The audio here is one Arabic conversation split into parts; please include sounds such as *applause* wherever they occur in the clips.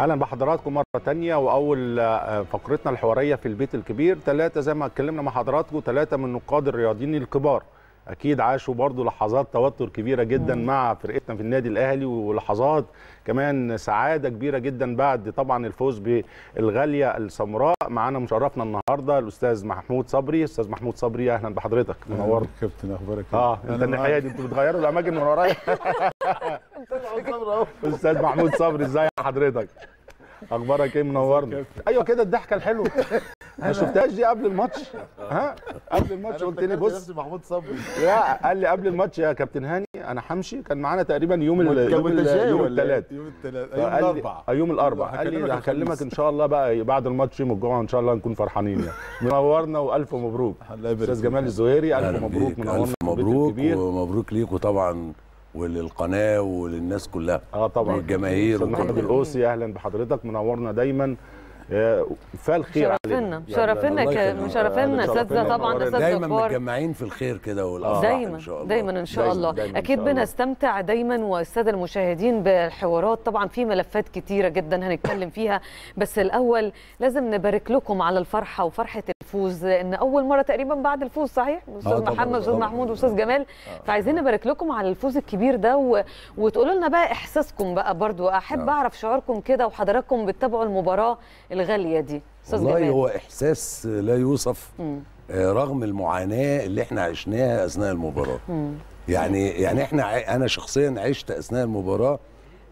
أهلا بحضراتكم مرة تانية وأول آه، فقرتنا الحوارية في البيت الكبير. ثلاثة زي ما اتكلمنا مع حضراتكم ثلاثة من نقاد الرياضيين الكبار. أكيد عاشوا برضو لحظات توتر كبيرة جدا مع فرقتنا في النادي الأهلي ولحظات كمان سعادة كبيرة جدا بعد طبعا الفوز بالغالية السمراء. معانا مشرفنا النهارده الأستاذ محمود صبري. أستاذ محمود صبري أهلا بحضرتك. منورنا كابتن أخبارك إيه؟ آه أنت الناحية دي أنتوا بتغيروا الأماكن من ورايا؟ *laughs* *laughs* أستاذ محمود صبري إزاي حضرتك؟ أخبارك إيه؟ منورنا. أيوه كده الضحكة الحلوة. *laughs* ما شفتهاش دي قبل الماتش؟ ها؟ قبل الماتش قلت لي بص. محمود صبري. لا قال لي قبل الماتش يا كابتن هاني أنا همشي كان معانا تقريبا يوم ال- يوم ال- يوم الثلاث يوم الثلاث فقال يوم الأربعاء. آه، يوم الأربعاء. قال لي هكلمك. إن شاء الله بقى بعد الماتش يوم الجمعة ان شاء الله نكون فرحانين يعني. *laughs* منورنا وألف مبروك. أستاذ. جمال الزهيري ألف مبروك. منورنا البيت مبروك. ومبروك ليكوا طبعا. وللقناة وللناس كلها. آه طبعا. والجماهير أستاذ محمد وكله. القوسي أهلا بحضرتك منورنا دايما. آه، كفايه الخير شرفنا علينا. شرفنا يخليك. مشرفنا آه، اساتذه شرفنا طبعا. اساتذه دايما متجمعين في الخير كده والافراح دايما إن شاء الله دايما إن شاء دايماً- الله دايماً إن أكيد شاء. بنستمتع دايما والساده المشاهدين بالحوارات طبعا في ملفات كتيرة جدا هنتكلم فيها بس الأول لازم نبارك لكم على الفرحة وفرحة الفوز إن أول مرة تقريبا بعد الفوز صحيح أستاذ طبعاً، محمد أستاذ. محمود واستاذ جمال فعايزين نبارك لكم على الفوز الكبير ده و... وتقولوا لنا بقى إحساسكم بقى برضو أحب آه. أعرف شعوركم كده وحضراتكم بتتابعوا المباراة الغاليه دي أستاذ والله جمال هو إحساس لا يوصف مم. آه، رغم المعاناة اللي إحنا عشناها أثناء المباراة مم. يعني يعني إحنا أنا شخصيا عشت أثناء المباراة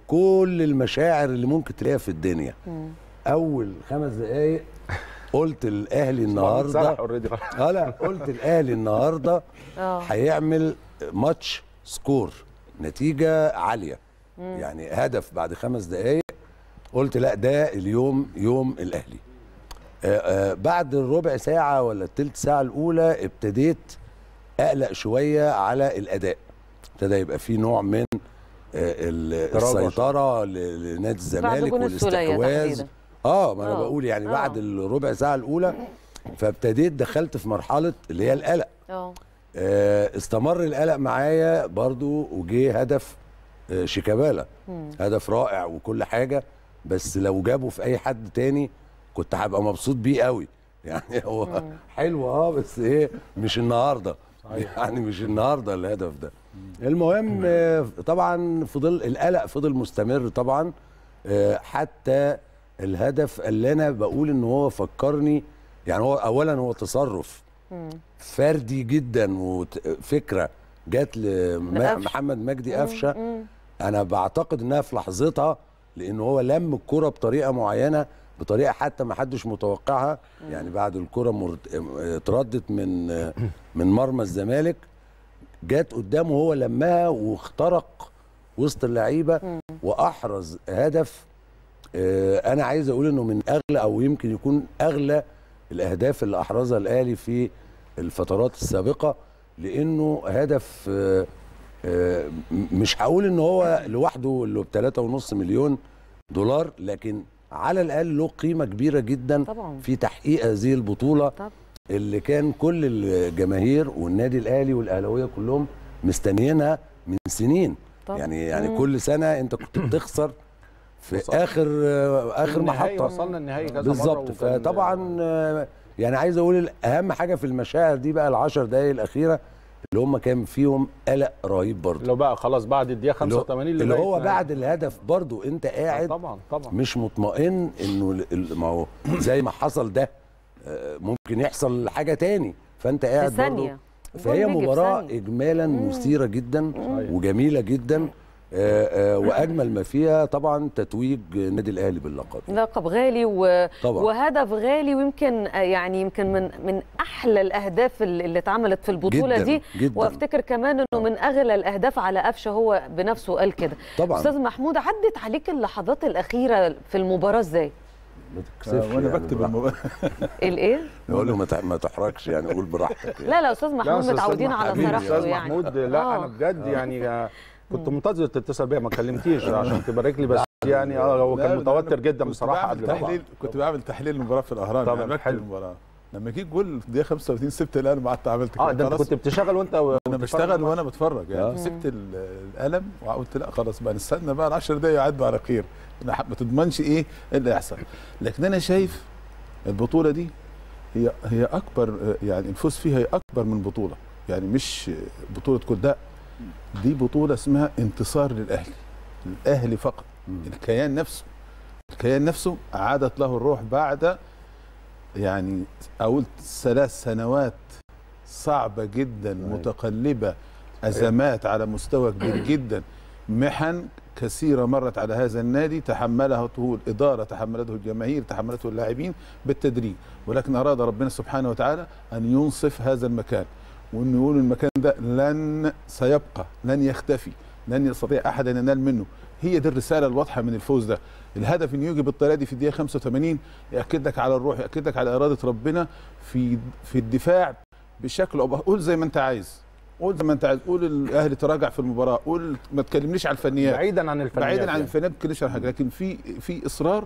كل المشاعر اللي ممكن تلاقيها في الدنيا مم. أول خمس دقائق قلت الاهلي النهارده. آه لا قلت الاهلي النهارده *laughs* آه هيعمل ماتش سكور نتيجة عالية يعني هدف بعد خمس دقائق قلت لا ده اليوم يوم الأهلي آه آه بعد الربع ساعة ولا التلت ساعة الأولى ابتديت أقلق شوية على الأداء ابتدى يبقى في نوع من آه. السيطرة لنادي الزمالك والاستحواذ آه ما أنا. بقول يعني آه. بعد الربع ساعة الأولى فابتديت دخلت في مرحلة اللي هي القلق آه آه، استمر القلق معايا برضو وجه هدف آه، شيكابالا. هدف رائع وكل حاجة بس لو جابه في أي حد تاني كنت هبقى مبسوط بيه قوي. *laughs* يعني هو حلو آه بس إيه مش النهارده. يعني مش النهارده الهدف ده. المهم آه، طبعا فضل القلق فضل مستمر طبعا. آه، حتى الهدف اللي أنا بقول إن هو فكرني يعني هو اولا هو تصرف. فردي جدا وفكره جت. لمحمد مجدي قفشه. أنا بعتقد إنها في لحظتها لأن هو لم الكرة بطريقة معينة بطريقة حتى ما حدش متوقعها. يعني بعد الكرة مرت- اتردت من من مرمى الزمالك جت قدامه هو لمها واخترق وسط اللعيبة وأحرز هدف. آه، أنا عايز أقول إنه من أغلى أو يمكن يكون أغلى الأهداف اللي أحرزها الأهلي في الفترات السابقة لأنه هدف آه، مش هقول إن هو لوحده اللي ب 3.5 مليون دولار لكن على الأقل له قيمة كبيرة جدا طبعا في تحقيق هذه البطولة طبعا. اللي كان كل الجماهير والنادي الأهلي والأهلاوية كلهم مستنيينها من سنين طبعا. يعني يعني مم. كل سنة أنت كنت *coughs* بتخسر في وصل. آخر آخر محطة وصلنا النهائي كذا مرة بالظبط فطبعا آه، يعني عايز أقول أهم حاجة في المشاعر دي بقى العشر دقائق الأخيرة اللي هم كان فيهم قلق رهيب برضه لو بقى خلاص بعد الدقيقة 85 اللي لغاية هو. بعد الهدف برضه انت قاعد طبعا طبعا مش مطمئن انه ما هو زي ما حصل ده آه، ممكن يحصل حاجة تاني فانت قاعد برضه ثانية فهي مباراة. اجمالا مثيرة جدا صحيح. وجميلة جدا وأجمل ما فيها طبعا تتويج النادي الأهلي باللقب. لقب غالي و... طبعا. وهدف غالي ويمكن آه، يعني يمكن من من أحلى الأهداف اللي اللي اتعملت في البطولة جداً، دي. جداً. وأفتكر كمان إنه من أغلى الأهداف على قفشة هو بنفسه قال كده. طبعا. أستاذ محمود عدت عليك اللحظات الأخيرة في المباراة إزاي؟ ما آه، تكسفش وأنا يعني بكتب. المباراة. *laughs* الإيه؟ نقول له ما تح- ما تحركش يعني قول براحتك يعني. لا لا أستاذ محمود متعودين على صراحته أستاذ يعني. محمود لا آه. أنا بجد يعني آه، كنت منتظر تتصل بيا ما كلمتيش عشان تبارك لي بس يعني آه هو كان متوتر جدا بصراحة قبل تحليل كنت بعمل تحليل المباراه في الأهرام طبعاً، يعني بكتب حلو. المباراة. لما جه جول في دقيقه 35 سبت القلم وقعدت عملت كده. آه ده أنت. كنت بتشتغل وأنت أنا بشتغل وأنا بتفرج آه. يعني مسكت ال- القلم وقلت لا خلاص بقى نستنى بقى ال 10 دقايق يعدوا على خير. ما تضمنش إيه اللي هيحصل لكن أنا شايف البطولة دي هي هي أكبر يعني الفوز فيها هي أكبر من بطولة. يعني مش بطولة كرداء دي بطولة اسمها انتصار للأهلي. الأهلي فقط. الكيان نفسه. الكيان نفسه عادت له الروح بعد يعني أقول ثلاث سنوات صعبة جدا متقلبة أزمات على مستوى كبير جدا. محن كثيرة مرت على هذا النادي تحملها الاداره تحملته الجماهير تحملته اللاعبين بالتدريج. ولكن أراد ربنا سبحانه وتعالى أن ينصف هذا المكان. وان يقول المكان ده لن سيبقى لن يختفي لن يستطيع أحد أن ينال منه. هي دي الرسالة الواضحة من الفوز ده. الهدف إن يجي بالطريقة دي في الدقيقة 85 يأكد لك على الروح يأكد لك على إرادة ربنا في في الدفاع بشكل أو قول زي ما أنت عايز. قول زي ما أنت عايز. قول الأهلي تراجع في المباراة. قول ما تكلمنيش على الفنيات. بعيدا عن الفنيات بعيدا عن يعني. الفنيات ما تكلمنيش عن حاجة. لكن في في إصرار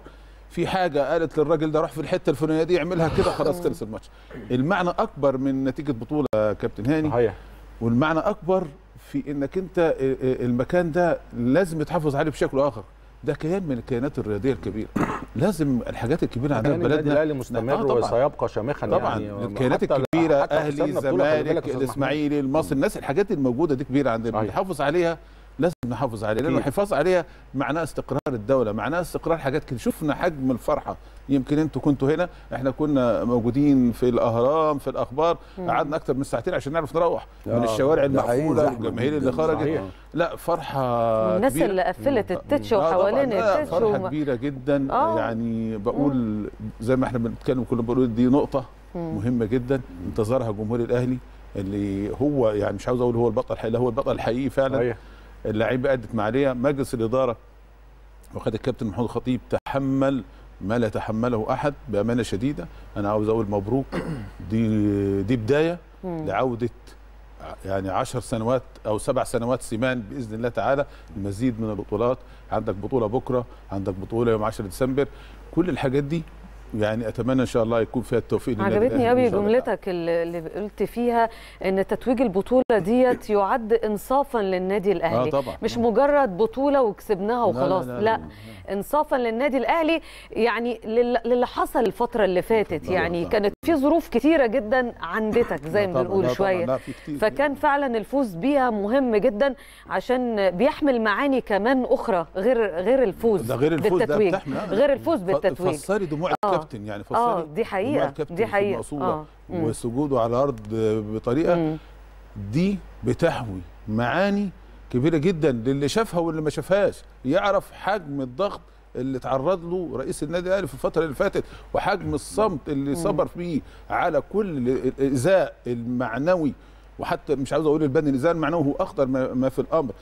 في حاجة قالت للراجل ده روح في الحتة الفلانية دي اعملها كده خلاص خلص الماتش. المعنى أكبر من نتيجة بطولة يا كابتن هاني صحيح. والمعنى أكبر في إنك أنت المكان ده لازم يتحافظ عليه بشكل آخر. ده كيان من الكيانات الرياضية الكبيرة. لازم الحاجات الكبيرة عندنا في يعني النادي بلدنا الأهلي مستمر آه طبعاً. وسيبقى شامخا طبعا. يعني. الكيانات الكبيرة أهلي الزمالك الإسماعيلي المصري الناس الحاجات الموجودة دي كبيرة عندنا. صحيح. بنحافظ عليها لازم نحافظ عليها لأن أكيد. الحفاظ عليها معناه استقرار الدولة معناه استقرار حاجات كده شفنا حجم الفرحة. يمكن أنتوا كنتوا هنا إحنا كنا موجودين في الأهرام في الأخبار قعدنا أكتر من ساعتين عشان نعرف نروح من آه، الشوارع ده حقيقي. المقفولة زحمة والجماهير اللي. خرجت. لا فرحة الناس كبيرة. اللي قفلت التتش آه طبعاً، وحوالين لا، التتش فرحة وما- كبيرة جدا. آه. يعني بقول زي ما إحنا بنتكلم كنا بنقول دي نقطة مهمة جدا انتظرها جمهور الأهلي اللي هو يعني مش عاوز أقول هو البطل الحقيقي لا هو البطل الحقيقي فعلا. صحيح. اللعيبة أدت ما عليها مجلس الإدارة وخد الكابتن محمود الخطيب تحمل ما لا يتحمله أحد بأمانة شديدة. أنا عاوز أقول مبروك. دي دي بداية لعودة يعني عشر سنوات أو سبع سنوات سمان بإذن الله تعالى المزيد من البطولات. عندك بطولة بكرة عندك بطولة يوم 10 ديسمبر. كل الحاجات دي يعني أتمنى إن شاء الله يكون فيها التوفيق عجبتني قوي. جملتك اللي قلت فيها إن تتويج البطولة ديت يعد انصافا للنادي الأهلي آه طبعا. مش آه. مجرد بطولة وكسبناها وخلاص لا، لا, لا، لا, لا. انصافا للنادي الأهلي يعني لل- للي حصل الفترة اللي فاتت يعني طبعاً. كانت في ظروف كتيرة جدا عندتك زي ما بنقول شوية فكان فعلا الفوز بيها مهم جدا عشان بيحمل معاني كمان أخرى غير غير الفوز ده غير الفوز ده بالتتويج بتحمل آه. غير الفوز بالتتويج فسري دموع آه. الكابتن يعني فسري. آه دي حقيقة دي حقيقة. مم. وسجوده على الأرض بطريقة مم. دي بتحوي معاني كبيرة جدا للي شافها واللي ما شافهاش. يعرف حجم الضغط اللي تعرض له رئيس النادي الأهلي في الفترة اللي فاتت وحجم الصمت اللي صبر فيه على كل الايذاء المعنوي وحتى مش عاوز أقول البدني الايذاء المعنوي هو أخطر ما ما في الأمر.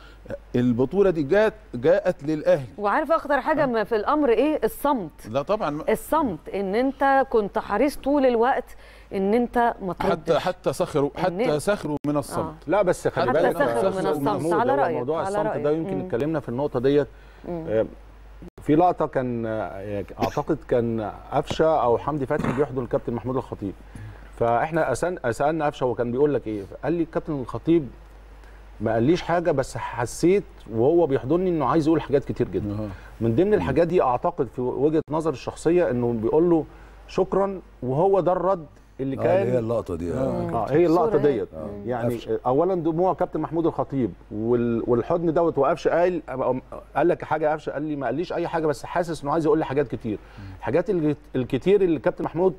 البطولة دي جات جاءت للأهلي. وعارف أخطر حاجة ما في الأمر إيه؟ الصمت. لا طبعا. الصمت إن أنت كنت حريص طول الوقت إن أنت ما حتى حتى سخروا حتى سخروا من الصمت. لا بس خلي حتى بالك سخروا من الصمت. على هو رأيك، موضوع على الصمت رأيك. ده يمكن مم. اتكلمنا في النقطة ديت. آه، في لقطة كان آه، أعتقد كان قفشه أو حمدي فتحي بيحضن الكابتن محمود الخطيب. فاحنا أسأل- سألنا قفشه هو كان بيقول لك إيه قال لي الكابتن الخطيب ما قاليش حاجة بس حسيت وهو بيحضني إنه عايز يقول حاجات كتير جدا. من ضمن الحاجات دي أعتقد في وجهة نظر الشخصية إنه بيقول له شكرا وهو ده الرد اللي آه، كان اللي هي اللقطة دي. آه آه. هي اللقطة. ديت. يعني اولا دموع كابتن محمود الخطيب وال- والحضن دوت وقفش قال قال لك حاجة قفش قال لي ما قاليش أي حاجة بس حاسس إنه عايز يقول لي حاجات كتير. الحاجات الكتير اللي كابتن محمود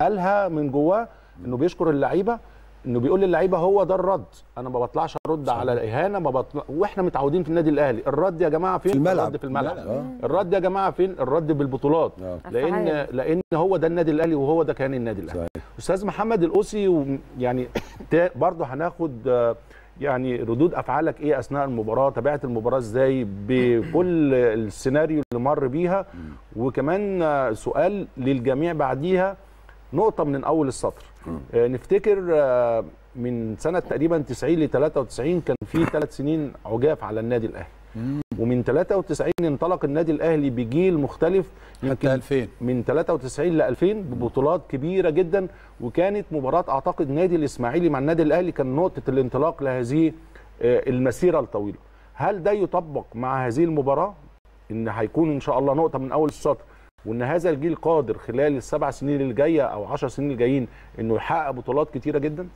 قالها من جواه إنه بيشكر اللعيبة إنه بيقول للعيبة هو ده الرد. أنا ما بطلعش أرد على الإهانة ما بطلع وإحنا متعودين في النادي الأهلي. الرد يا جماعة فين؟ في الملعب. الرد في الملعب. آه. الرد يا جماعة فين؟ الرد بالبطولات. آه. لأن. لأن هو ده النادي الأهلي وهو ده كيان النادي الأهلي. صحيح. أستاذ محمد القوسي و- يعني *coughs* برضه هناخد يعني ردود أفعالك إيه أثناء المباراة؟ تابعت المباراة إزاي؟ بكل السيناريو اللي مر بيها. وكمان سؤال للجميع بعديها. نقطة من أول السطر. آه، نفتكر آه، من سنة تقريبا 90 ل 93 كان في ثلاث سنين عجاف على النادي الأهلي. ومن 93 انطلق النادي الأهلي بجيل مختلف. حتى 2000 من 93 ل 2000 ببطولات كبيرة جدا. وكانت مباراة أعتقد نادي الإسماعيلي مع النادي الأهلي كان نقطة الانطلاق لهذه آه، المسيرة الطويلة. هل ده يطبق مع هذه المباراة؟ إن هيكون إن شاء الله نقطة من أول السطر. وإن هذا الجيل قادر خلال السبع سنين اللي جاية أو 10 سنين الجايين إنه يحقق بطولات كتيرة جدا؟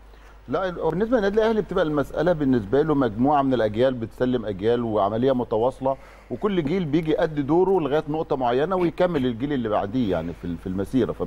لا بالنسبة للنادي الاهلي بتبقى المسألة بالنسبة له مجموعة من الأجيال بتسلم أجيال وعملية متواصلة وكل جيل بيجي يأدي دوره لغاية نقطة معينة ويكمل الجيل اللي بعديه يعني في في المسيرة. ف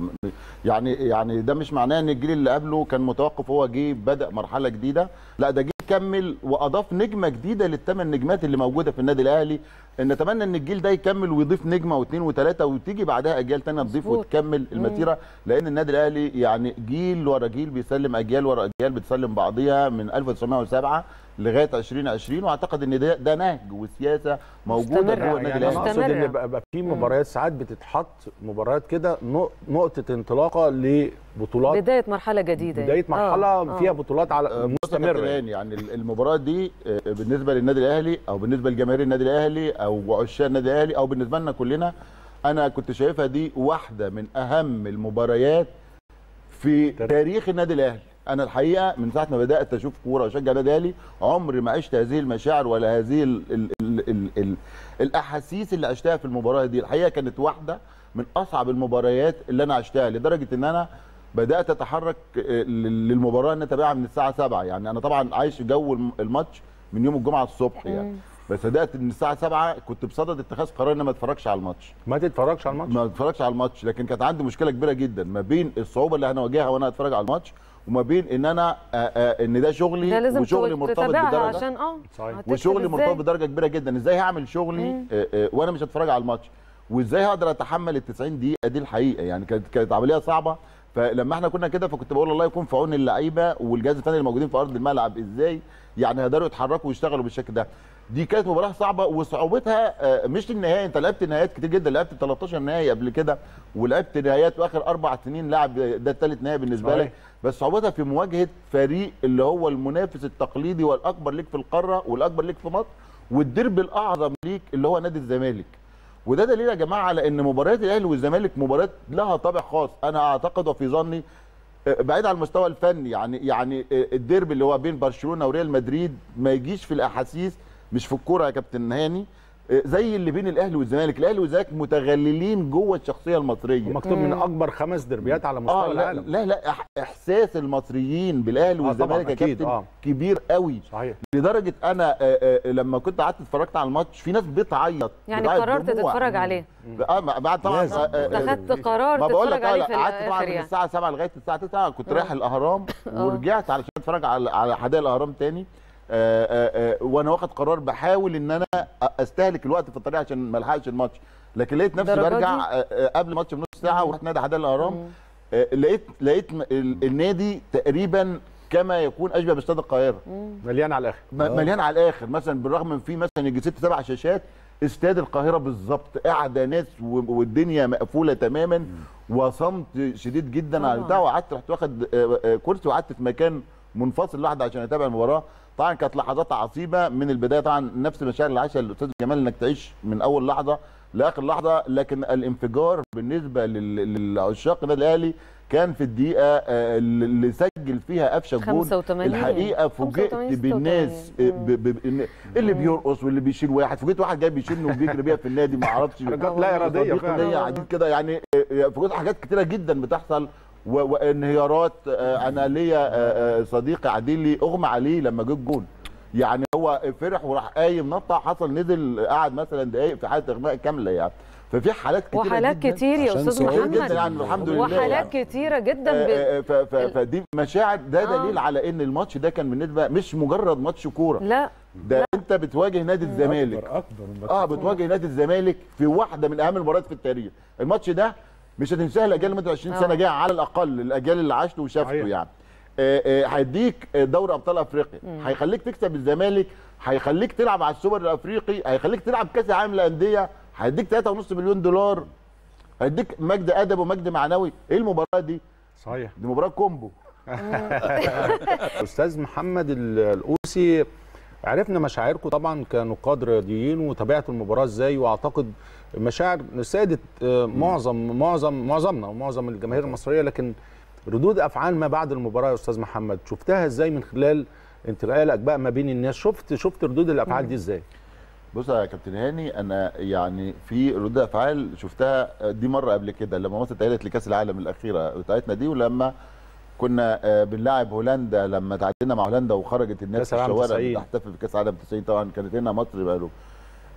يعني يعني ده مش معناه إن الجيل اللي قبله كان متوقف هو جه بدأ مرحلة جديدة. لا ده جه كمل وأضاف نجمة جديدة للثمان نجمات اللي موجودة في النادي الأهلي. نتمنى إن الجيل ده يكمل ويضيف نجمة واثنين وثلاثة وتيجي بعدها أجيال ثانية تضيف. وتكمل المسيرة. لأن النادي الأهلي يعني جيل ورا جيل بيسلم أجيال ورا أجيال بتسلم بعضيها من 1907 لغاية 2020 وأعتقد إن ده ده نهج وسياسة موجودة. جوه النادي يعني أنا الاهلي أقصد. إن بقى في مباريات ساعات بتتحط مباريات كده نق- نقطة انطلاقة لبطولات بداية مرحلة جديدة بداية مرحلة آه، آه. فيها بطولات على يا مستمرة يعني. يعني ال- المباراة دي آه، بالنسبة للنادي الأهلي أو بالنسبة لجماهير النادي الأهلي أو عشاق النادي الأهلي أو بالنسبة لنا كلنا أنا كنت شايفها دي واحدة من أهم المباريات في تاريخ النادي الأهلي أنا الحقيقة من ساعة ما بدأت أشوف كورة وأشجع النادي الاهلي عمري ما عشت هذه المشاعر ولا هذه ال ال ال ال ال الأحاسيس اللي عشتها في المباراة دي. الحقيقة كانت واحدة من أصعب المباريات اللي أنا عشتها لدرجة إن أنا بدأت أتحرك آه، لل- للمباراة إن أتابعها من الساعة 7 يعني أنا طبعا عايش جو الم- الماتش من يوم الجمعة الصبح يعني. بس بدأت من الساعة 7 كنت بصدد اتخاذ قرار إن أنا ما أتفرجش على الماتش. ما تتفرجش على الماتش؟ ما أتفرجش على الماتش لكن كانت عندي مشكلة كبيرة جدا ما بين الصعوبة اللي هنواجهها وأنا أتفرج على الماتش وما بين إن أنا آه، آه، إن ده شغلي ده لازم وشغلي مرتبط تتابعها بدرجه عشان آه وشغلي إزاي؟ مرتبط بدرجة كبيرة جدا. إزاي هعمل شغلي آه، وأنا مش هتفرج على الماتش؟ وإزاي هقدر أتحمل ال 90 دقيقة دي الحقيقة؟ يعني كانت كانت عملية صعبة. فلما إحنا كنا كده فكنت بقول الله يكون في عون اللعيبة والجهاز الفني اللي موجودين في أرض الملعب. إزاي يعني هيقدروا يتحركوا ويشتغلوا بالشكل ده؟ دي كانت مباراة صعبة وصعوبتها مش النهائي. أنت لعبت نهائيات كتير جدا. لعبت 13 نهائي قبل كده ولعبت نهائيات في آخر أربع سنين لاعب ده الثالث نهائي بالنسبة. لك. بس صعوبتها في مواجهة فريق اللي هو المنافس التقليدي والأكبر ليك في القارة والأكبر ليك في مصر والدرب الأعظم ليك اللي هو نادي الزمالك. وده دليل يا جماعة على إن مباريات الأهلي والزمالك مباريات لها طابع خاص. أنا أعتقد وفي ظني آه، بعيد عن المستوى الفني يعني يعني آه، الديربي اللي هو بين برشلونة وريال مدريد ما يجيش في الأحاسيس مش في الكورة يا كابتن هاني. زي اللي بين الأهلي والزمالك. الأهلي والزمالك متغللين جوه الشخصية المصرية. ومكتوب من أكبر خمس دربيات على مستوى آه لا العالم. لا لا إحساس المصريين بالأهلي آه، والزمالك يا أكيد، كابتن آه. كبير قوي. صحيح. لدرجة أنا آه، آه، لما كنت قعدت اتفرجت على الماتش في ناس بتعيط يعني بتعيط قررت. تتفرج عليه. آه ما- بعد طبعا. آه، آه، آه، اتخذت قرار ما بقول لك تتفرج عليه في لا، قعدت طبعا من يعني. الساعة 7 لغاية الساعة 9 كنت رايح الأهرام ورجعت علشان أتفرج على على حدائق الأهرام تاني. آه، آه، آه، وأنا واخد قرار بحاول إن أنا أستهلك الوقت في الطريق عشان ما ألحقش الماتش. لكن لقيت نفسي برجع؟ آه، آه، قبل الماتش بنص ساعة ورحت نادي حدائق الأهرام. آه، لقيت لقيت النادي تقريبا كما يكون أشبه باستاد القاهرة. مليان على الآخر. مليان على الآخر. مثلا بالرغم من في مثلا يجي ست سبع شاشات استاد القاهرة بالظبط قاعدة ناس والدنيا مقفولة تماما. وصمت شديد جدا على. البتاع وقعدت رحت واخد آه، آه، كرسي وقعدت في مكان منفصل لوحدي عشان اتابع المباراة. طبعا كانت لحظات عصيبة من البداية. طبعا نفس المشاعر اللي عاشها الأستاذ جمال إنك تعيش من أول لحظة لآخر لحظة لكن الانفجار بالنسبة لل- للعشاق النادي الأهلي كان في الدقيقة آه، اللي سجل فيها قفشة جول 85. الحقيقة فوجئت 85 بالناس 86. ب- ب- إن- اللي بيرقص واللي بيشيل واحد. فوجئت واحد جاي بيشيلني وبيجري بيها في النادي ما أعرفش. *laughs* لا إرادية فعلا. كده. يعني آه، فوجئت حاجات كتيرة جدا بتحصل. وانهيارات آه، أنا ليا آه، آه، صديقي عديلي أغمى عليه لما جه الجول يعني هو فرح وراح قايم نطع حصل نزل قعد مثلا دقايق في حالة إغماء كاملة يعني. ففي حالات كتيرة وحالات جدا. كتير يا أستاذ كتير محمد. جدا. يعني الحمد لله يعني. وحالات كتيرة جدا ب... ف- ف- فدي مشاعر ده آه. دليل على إن الماتش ده كان بالنسبة مش مجرد ماتش كورة. لا. ده أنت بتواجه نادي الزمالك. أكبر اكبر آه بتواجه نادي الزمالك في واحدة من أهم المباريات في التاريخ. الماتش ده مش هتنساها الأجيال اللي مدة 20 سنة آه. جاية على الأقل الأجيال اللي عاشته وشافته. يعني. آه، آه، هيديك دوري أبطال أفريقيا. هيخليك تكسب الزمالك هيخليك تلعب على السوبر الأفريقي هيخليك تلعب كأس العالم للأندية. هيديك 3.5 مليون دولار. هيديك مجد أدبي ومجد معنوي. إيه المباراة دي؟ صحيح. دي مباراة combo. *laughs* أستاذ محمد ال- القوسي عرفنا مشاعركم طبعا كنقاد رياضيين وتابعتوا المباراة إزاي؟ وأعتقد مشاعر سادت آه، معظم معظم معظمنا ومعظم الجماهير المصرية لكن ردود أفعال ما بعد المباراة يا أستاذ محمد شفتها إزاي من خلال انتقالك بقى ما بين الناس شفت شفت ردود الأفعال دي إزاي بص يا كابتن هاني أنا يعني في ردود أفعال شفتها دي مرة قبل كده لما مصر اتاهلت لكأس العالم الأخيرة بتاعتنا دي ولما كنا آه، بنلاعب هولندا لما تعادلنا مع هولندا وخرجت الناس في الشوارع 90. بتحتفل بكأس العالم 90 طبعا كانت هنا مصر بقى له آه،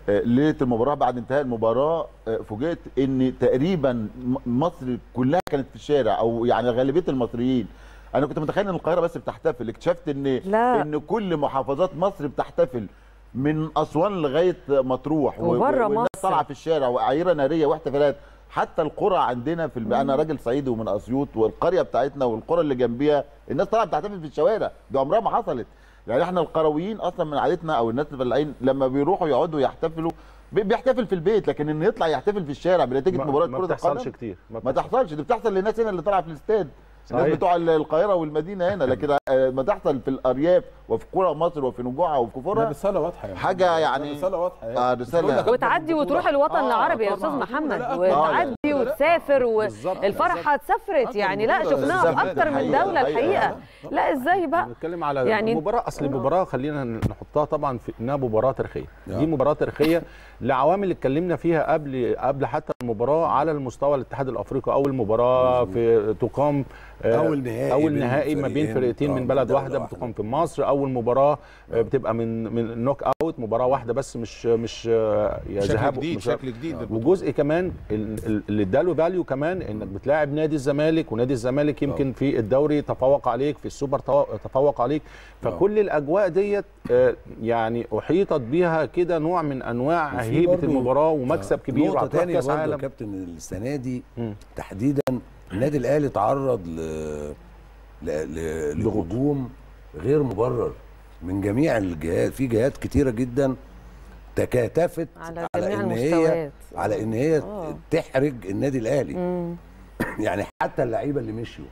ليلة المباراة بعد انتهاء المباراة آه، فوجئت إن تقريبا مصر كلها كانت في الشارع أو يعني غالبية المصريين أنا كنت متخيل إن القاهرة بس بتحتفل اكتشفت إن لا. إن كل محافظات مصر بتحتفل من أسوان لغاية مطروح وبره والناس مصر. طالعة في الشارع وعيرة نارية واحتفالات حتى القرى عندنا في الب... أنا راجل صعيدي ومن أسيوط والقرية بتاعتنا والقرى اللي جنبيها الناس طالعة بتحتفل في الشوارع دي عمرها ما حصلت يعني إحنا القرويين أصلا من عادتنا أو الناس الفلاحين لما بيروحوا يقعدوا يحتفلوا بي- بيحتفل في البيت لكن انه يطلع يحتفل في الشارع بنتيجة ما- مباراة ما كرة بتحصلش القدم كتير ما تحصلش دي بتحصل للناس هنا اللي طالعة في الاستاد الناس صحيح. بتوع القاهرة والمدينة هنا لكن آه، ما تحصل في الأرياف وفي قرى مصر وفي نجوعها وفي كفرها رساله واضحة يعني حاجة يعني- رساله واضحة يعني آه، لك وتعدي وتروح. الوطن آه، العربي يا. أستاذ محمد وتعدي. وتسافر. والفرحه اتسافرت يعني لا. شفناها في. أكتر من دولة الحقيقة الحقيقة. لا إزاي بقى بنتكلم على يعني- مباراة أصل المباراة خلينا نحطها طبعا في إنها مباراة تاريخية. دي مباراة تاريخية لعوامل اتكلمنا فيها قبل قبل حتى المباراة على المستوى الاتحاد الأفريقي أول مباراة في تقام آه، أول نهائي أول نهائي ما بين فريقين، فرقتين آه، من من بلد واحدة واحدة. بتقام في مصر أول مباراة آه، بتبقى من من knock out مباراة واحدة بس مش مش آه، يا شكل ذهاب جديد مش- شكل جديد. وجزء كمان ال- ال- اللي اداله value كمان إنك بتلاعب نادي الزمالك ونادي الزمالك يمكن في الدوري تفوق عليك في السوبر تفوق عليك فكل الأجواء ديت آه، يعني أحيطت بيها كده نوع من أنواع هيبه المباراة ومكسب كبير نقطة وهتروح تانية كأس برضه يا كابتن السنة دي. تحديدا النادي الأهلي تعرض ل... ل... ل... لهجوم غير مبرر من جميع الجهات في جهات كتيرة جدا تكاتفت على على جميع إن هي على إن هي آه. تحرج النادي الأهلي مم. *clears throat* يعني حتى اللعيبة اللي مشيوا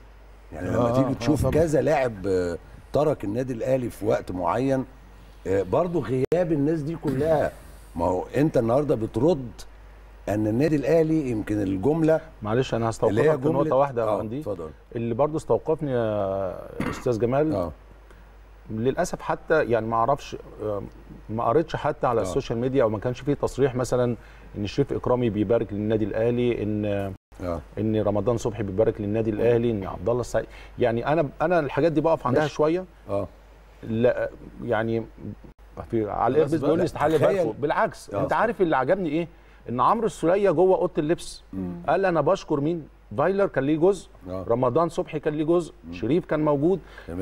يعني لما آه، تيجي آه، تشوف طبعاً. كذا لاعب آه، ترك النادي الأهلي في وقت معين آه، برضو غياب الناس دي كلها ما هو أنت النهارده بترد أن النادي الأهلي يمكن الجملة معلش أنا هستوقفك نقطه واحدة آه، عندي اتفضل. اللي برضه استوقفني يا أستاذ جمال آه. للأسف حتى يعني ما أعرفش آه، ما قريتش حتى على آه. ال social media أو ما كانش فيه تصريح مثلا إن شريف إكرامي بيبارك للنادي الأهلي إن آه. إن رمضان صبحي بيبارك للنادي الأهلي إن عبد الله السعيد. يعني أنا أنا الحاجات دي بقف عندها ماشي. شوية. آه. لا يعني في على بقى، بيقول لي استحاله بالعكس آه. أنت عارف اللي عجبني إيه؟ ان عمرو السولية جوه اوضه اللبس قال أنا بشكر مين؟ فايلر كان ليه جزء آه. رمضان صبحي كان ليه جزء شريف كان موجود. تمام.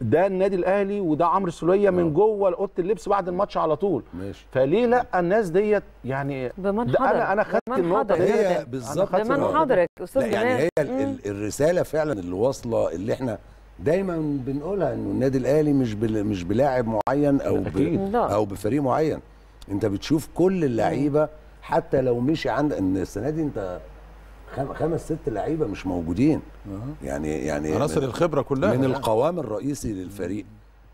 فده النادي الاهلي وده عمرو السوليه من جوه اوضه اللبس بعد الماتش على طول. ماشي. فليه لأ؟ الناس ديت يعني بمن ده حضر أنا أنا خدت بمن النقطة أنا بالظبط خدت بمن دي. حضرك أستاذ يعني هي ال- ال- الرسالة فعلا اللي واصلة اللي إحنا دايما بنقولها إنه النادي الأهلي مش بل مش بلاعب معين أو ب. أو بفريق معين. أنت بتشوف كل اللعيبة حتى لو مشي عند إن السنة دي أنت خم- خمس ست لعيبة مش موجودين. يعني يعني عناصر من- الخبرة كلها. من يعني. القوام الرئيسي للفريق.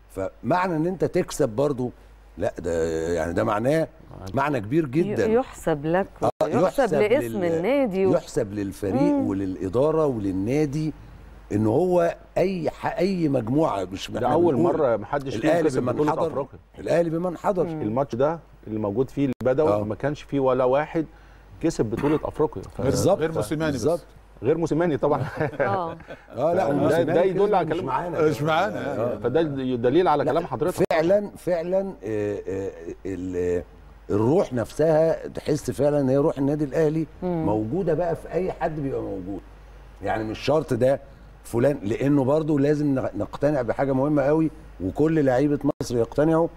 فمعنى إن أنت تكسب برضو لا ده يعني ده معناه معنى كبير جدا. يحسب لك آه، يحسب لاسم لل- النادي و... يحسب للفريق وللإدارة وللنادي إن هو أي ح... أي مجموعة مش ده أول مرة ما حدش فيهم الأهلي بمن حضر الأهلي بمن حضر. الماتش ده اللي موجود فيه البدوي آه. ما كانش فيه ولا واحد كسب بطولة أفريقيا. بالظبط غير موسيماني. بالظبط. غير موسيماني طبعا. آه. *laughs* آه. لا ده- ده يدل على مش كلام- معانا. مش معانا. آه. فده دليل على لا، كلام حضرتك. فعلا فعلا آه، آه، ال- الروح نفسها تحس فعلا إن هي روح النادي الأهلي موجودة بقى في أي حد بيبقى موجود. يعني مش شرط ده فلان لأنه برضو لازم نق- نقتنع بحاجة مهمة قوي وكل لعيبة مصر يقتنعوا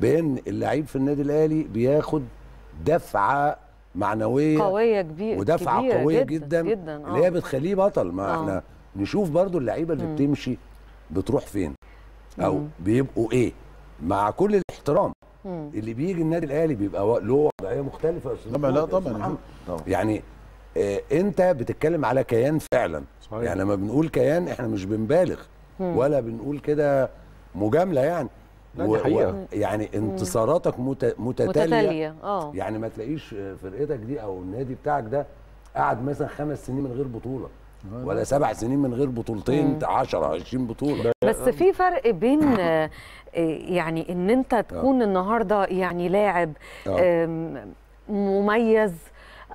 بان اللعيب في النادي الاهلي بياخد دفعة معنوية قوية كبيره ودفعة كبيرة قوية جدا جدا, جدا اللي هي بتخليه بطل ما آه. إحنا نشوف برضو اللعيبة اللي بتمشي بتروح فين أو بيبقوا إيه مع كل الاحترام مم. اللي بيجي النادي الاهلي بيبقى له وضعية مختلفة طبعا، لا. طبعا. يعني آه انت بتتكلم على كيان فعلا صحيح. يعني لما بنقول كيان إحنا مش بنبالغ ولا بنقول كده مجاملة يعني حقيقة. يعني انتصاراتك مت... متتالية. متتالية آه. يعني ما تلاقيش فرقتك دي أو النادي بتاعك ده قعد مثلا خمس سنين من غير بطولة ولا سبع سنين من غير بطولتين 10 20 بطولة. بس في فرق بين آه، آه، يعني إن أنت تكون النهارده يعني لاعب آه. مميز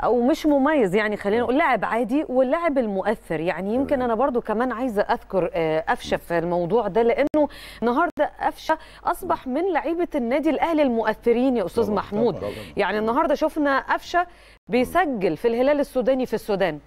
أو مش مميز يعني خلينا نقول لاعب عادي واللاعب المؤثر. يعني يمكن أنا برضو كمان عايزة أذكر آه، قفشه في الموضوع ده لأنه النهارده قفشه أصبح من لعيبة النادي الأهلي المؤثرين يا أستاذ طبعاً، محمود. طبعاً. يعني النهارده شفنا قفشه بيسجل في الهلال السوداني في السودان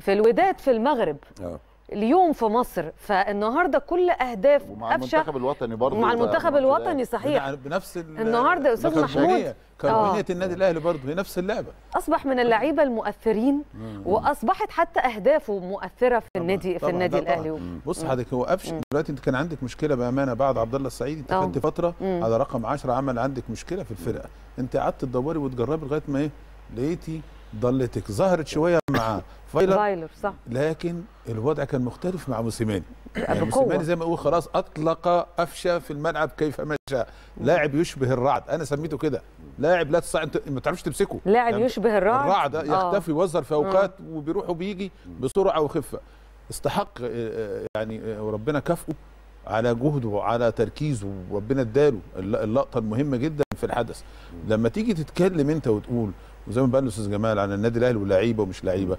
في الوداد في المغرب. آه. اليوم في مصر فالنهارده كل أهداف ومع قفشة المنتخب الوطني برضه ومع المنتخب الوطني صحيح بن- بنفس ال- النهارده يا كربونية. محمود. كربونية آه. النادي الأهلي برضه هي نفس اللعبة أصبح من اللعيبة المؤثرين وأصبحت حتى أهدافه مؤثرة في النادي في طبعاً، النادي. الأهلي بص حضرتك هو قفش دلوقتي انت كان عندك مشكلة بأمانة بعد عبد الله السعيد انت آه. خدت فترة مم. على رقم 10 عمل عندك مشكلة في الفرقة انت قعدت تدوري وتجربي لغاية ما إيه لقيتي ضلتك ظهرت شوية مع فايلر فايلر صح. لكن الوضع كان مختلف مع موسيماني. يعني. موسيماني زي ما أقول خلاص أطلق قفشة في الملعب كيف ما شاء لاعب يشبه الرعد أنا سميته كده. لاعب لا تستطيع أنت ما تعرفش تمسكه. لاعب يعني يشبه الرعد؟ الرعد آه. يختفي يوزر في أوقات وبيروح وبيجي بسرعة وخفة. استحق آه، آه، يعني آه، وربنا كافئه على جهده وعلى تركيزه وربنا اداله الل- اللقطة المهمة جدا في الحدث. لما تيجي تتكلم أنت وتقول وزي ما بقى الاستاذ جمال عن النادي الأهلي ولاعيبه ومش لعيبة.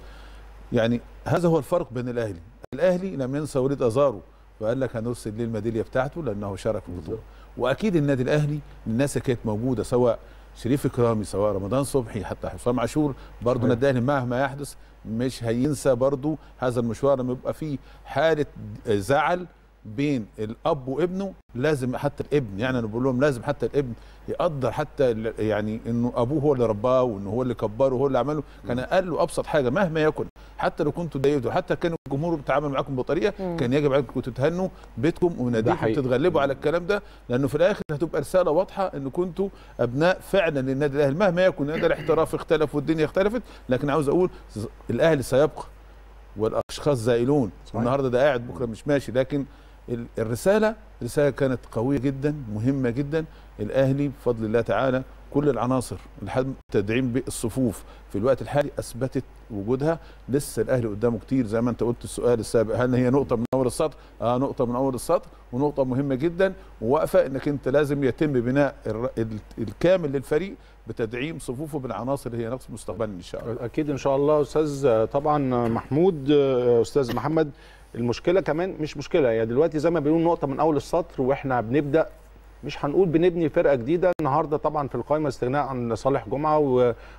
يعني هذا هو الفرق بين الأهلي. الأهلي لم ينسى وليد أزارو وقال لك هنرسل ليه الميدالية بتاعته لأنه شارك في البطولة. وأكيد النادي الأهلي الناس اللي كانت موجودة سواء شريف إكرامي سواء رمضان صبحي حتى حسام عاشور برضه النادي الأهلي مهما يحدث مش هينسى برضه هذا المشوار لما يبقى فيه حالة زعل بين الأب وابنه لازم حتى الابن يعني أنا بقول لهم لازم حتى الابن يقدر حتى يعني إنه أبوه هو اللي رباه وإنه هو اللي كبره وهو اللي عمله. كان أقل وأبسط حاجة مهما يكن حتى لو كنتوا ضايقتوا حتى كان الجمهور بيتعامل معاكم بطريقة مم. كان يجب عليكم كنتوا تهنوا بيتكم وناديكم. تتغلبوا على الكلام ده لأنه في الآخر هتبقى رسالة واضحة إن كنتوا أبناء فعلا للنادي الأهلي. مهما يكن النادي الاحتراف اختلف والدنيا اختلفت لكن عاوز أقول الأهلي سيبقى والأشخاص زائلون. النهارده ده قاعد بكرة مش ماشي لكن ال- الرسالة رسالة كانت قوية جدا مهمة جدا. الأهلي بفضل الله تعالى كل العناصر لحد تدعيم بالصفوف في الوقت الحالي أثبتت وجودها. لسه الأهلي قدامه كتير زي ما أنت قلت السؤال السابق هل هي نقطة من أول السطر؟ آه نقطة من أول السطر ونقطة مهمة جدا. وواقفه إنك أنت لازم يتم بناء الكامل للفريق بتدعيم صفوفه بالعناصر اللي هي نقص مستقبلا إن شاء الله. أكيد إن شاء الله أستاذ طبعا محمود أستاذ محمد المشكلة كمان مش مشكلة هي دلوقتي زي ما بيقولوا نقطة من أول السطر وإحنا بنبدأ مش هنقول بنبني فرقة جديدة النهارده طبعا في القائمه استغناء عن صالح جمعة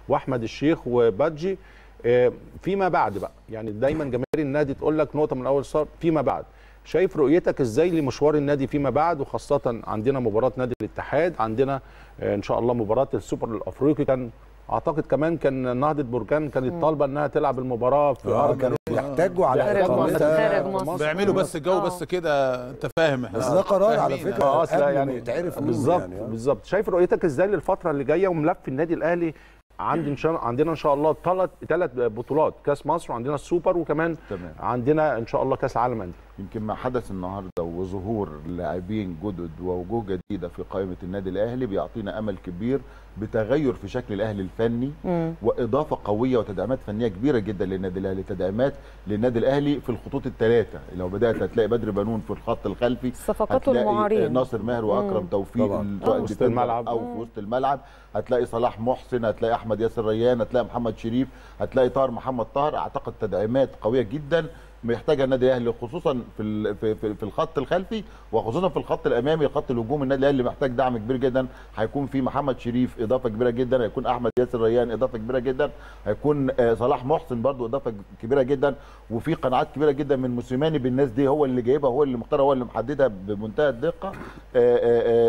وأحمد الشيخ وبادجي. آه، فيما بعد بقى يعني دايما جماهير النادي تقول لك نقطة من أول السطر فيما بعد. شايف رؤيتك إزاي لمشوار النادي فيما بعد؟ وخاصة عندنا مباراة نادي الاتحاد عندنا آه، إن شاء الله مباراة السوبر الأفريقي كان أعتقد كمان كان نهضة بركان كانت طالبة إنها تلعب المباراة في آه، أرض كانوا بيحتاجوا على خارج مصر، اقامتها خارج مصر. بيعملوا بس الجو آه. بس كده أنت فاهم إحنا بس ده قرار على. فكرة. آه أصل يعني يتعرف مين بالظبط يعني، آه. بالظبط شايف رؤيتك إزاي للفترة اللي جاية وملف النادي الأهلي عند إن شاء عندنا إن شاء الله ثلاث ثلاث بطولات كأس مصر وعندنا السوبر وكمان تمام عندنا إن شاء الله كأس العالم انديه يمكن ما حدث النهارده وظهور لاعبين جدد ووجوه جديدة في قائمة النادي الأهلي بيعطينا أمل كبير بتغير في شكل الأهلي الفني مم. وإضافة قوية وتدعيمات فنية كبيرة جدا للنادي الأهلي تدعيمات للنادي الأهلي في الخطوط الثلاثه لو بدأت هتلاقي بدر بنون في الخط الخلفي الصفقات هتلاقي والمعارين ناصر ماهر وأكرم مم. توفيق. ال defender وسط الملعب. أو في وسط الملعب هتلاقي صلاح محسن هتلاقي أحمد ياسر ريان هتلاقي محمد شريف هتلاقي طاهر محمد طاهر أعتقد تدعيمات قوية جدا محتاجها النادي الأهلي خصوصا في في الخط الخلفي وخصوصا في الخط الأمامي خط الهجوم. النادي الأهلي محتاج دعم كبير جدا. هيكون في محمد شريف إضافة كبيرة جدا. هيكون أحمد ياسر ريان إضافة كبيرة جدا. هيكون آه، صلاح محسن برضو إضافة كبيرة جدا. وفي قناعات كبيرة جدا من موسيماني بالناس دي هو اللي جايبها هو اللي مختارها هو اللي محددها بمنتهى الدقة. آه،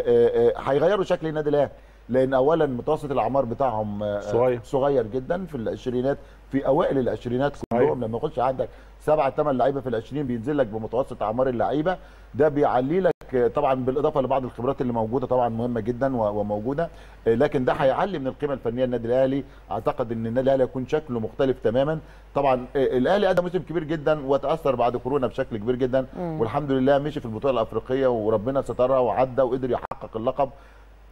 آه، هيغيروا شكل النادي الأهلي لأن اولا متوسط الأعمار بتاعهم صغير. صغير جدا في العشرينات. في أوائل العشرينات كلهم لما يخش عندك سبعة ثمان لعيبة في العشرين بينزل لك بمتوسط أعمار اللعيبة. ده بيعلي لك طبعا بالإضافة لبعض الخبرات اللي موجودة طبعا مهمة جدا وموجودة. آه، لكن ده هيعلي من القيمة الفنية للنادي الأهلي. أعتقد إن النادي الأهلي هيكون شكله مختلف تماما. طبعا آه، الأهلي ادى موسم كبير جدا وتأثر بعد كورونا بشكل كبير جدا. والحمد لله مشي في البطولة الأفريقية وربنا سترها وعدى وقدر يحقق اللقب.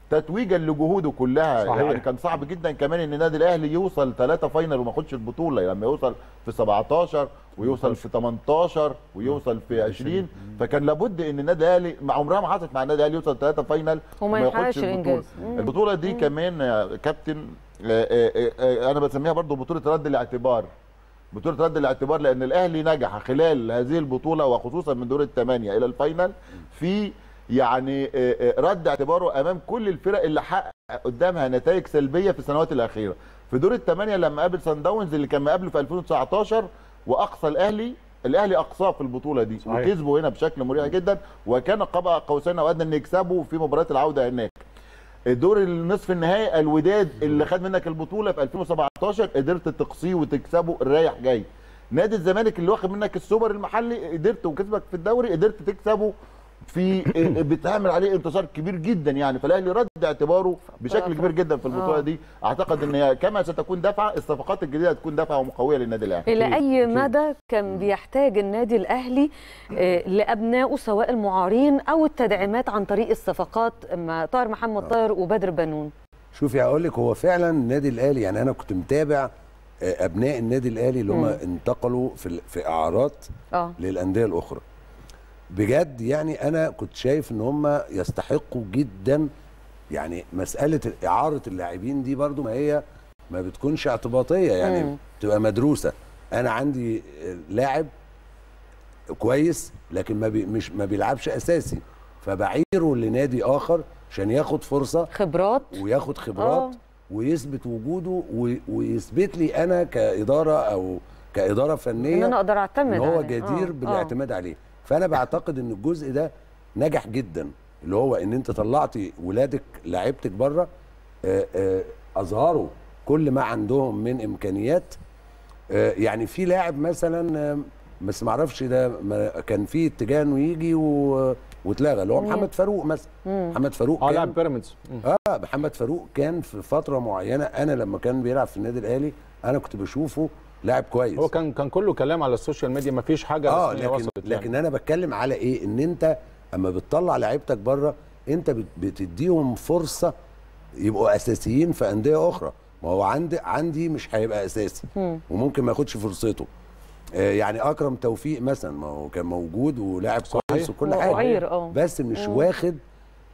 تتويجا لجهوده كلها. صحيح. يعني كان صعب جدا كمان إن النادي الأهلي يوصل ثلاثة final وما ياخدش البطولة. لما يوصل في 17 ويوصل في 18 ويوصل في 20 فكان لابد إن النادي الأهلي مع عمرها ما حصلت مع النادي الأهلي يوصل ثلاثة final وما الإنجاز. مم. البطولة دي كمان يا كابتن آه، آه، آه، أنا بسميها برضو بطولة رد الاعتبار. بطولة رد الاعتبار لأن الأهلي نجح خلال هذه البطولة وخصوصا من دور الثمانية إلى ال final في يعني آه، آه، رد اعتباره أمام كل الفرق اللي حقق قدامها نتائج سلبية في السنوات الأخيرة. في دور الثمانيه لما قابل سان داونز اللي كان مقابله في 2019 وأقصى الأهلي الأهلي أقصاه في البطولة دي صحيح. وكسبوا هنا بشكل مريح جدا وكان قاب قوسين أو ادنى ان يكسبوا في مباراة العودة هناك. دور النصف النهائي الوداد اللي خد منك البطولة في 2017 قدرت تقصيه وتكسبه الرايح جاي. نادي الزمالك اللي واخد منك السوبر المحلي قدرت وكسبك في الدوري قدرت تكسبه في بتعمل عليه انتصار كبير جدا يعني. فالأهلي رد اعتباره بشكل كبير جدا في البطولة آه. دي. أعتقد إن هي كما ستكون دفعة الصفقات الجديدة هتكون دفعة ومقويه للنادي الأهلي. إلى أي. مدى كان بيحتاج النادي الأهلي آه، لأبنائه سواء المعارين أو التدعيمات عن طريق الصفقات؟ مع طاهر محمد طاهر وبدر بنون. شوفي هقول لك هو فعلا النادي الأهلي يعني أنا كنت متابع آه، أبناء النادي الأهلي اللي هم. انتقلوا في في إعارات للأندية الأخرى. بجد يعني أنا كنت شايف إن هم يستحقوا جدا يعني مسألة إعارة اللاعبين دي برضو ما هي ما بتكونش اعتباطية يعني مم. بتبقى مدروسة أنا عندي آه، لاعب كويس لكن ما بي مش ما بيلعبش أساسي فبعيره لنادي آخر عشان ياخد فرصة خبرات وياخد خبرات آه. ويثبت وجوده ويثبت لي أنا كإدارة أو كإدارة فنية إن أنا أقدر أعتمد إن هو عليه. جدير آه، بالاعتماد عليه فأنا بعتقد إن الجزء ده نجح جدا اللي هو إن أنت طلعتي ولادك لعيبتك بره آه، آه، أظهروا كل ما عندهم من إمكانيات آه، يعني في لاعب مثلا بس ما أعرفش ده كان في اتجاه إنه يجي و- واتلغى اللي هو؟ محمد فاروق مثلا. محمد فاروق آه كان لاعب بيراميدز. آه محمد فاروق كان في فترة معينة أنا لما كان بيلعب في النادي الأهلي أنا كنت بشوفه لاعب كويس. هو كان كان كله كلام على ال social media ما فيش حاجة آه لكن وصلت لكن يعني. أنا بتكلم على إيه؟ إن أنت أما بتطلع لعيبتك بره أنت بت- بتديهم فرصة يبقوا أساسيين في أندية أخرى. ما هو عندي عندي مش هيبقى أساسي مم. وممكن ما ياخدش فرصته. آه يعني أكرم توفيق مثلا ما هو كان موجود ولاعب كويس وكل حاجة. آه. بس مش واخد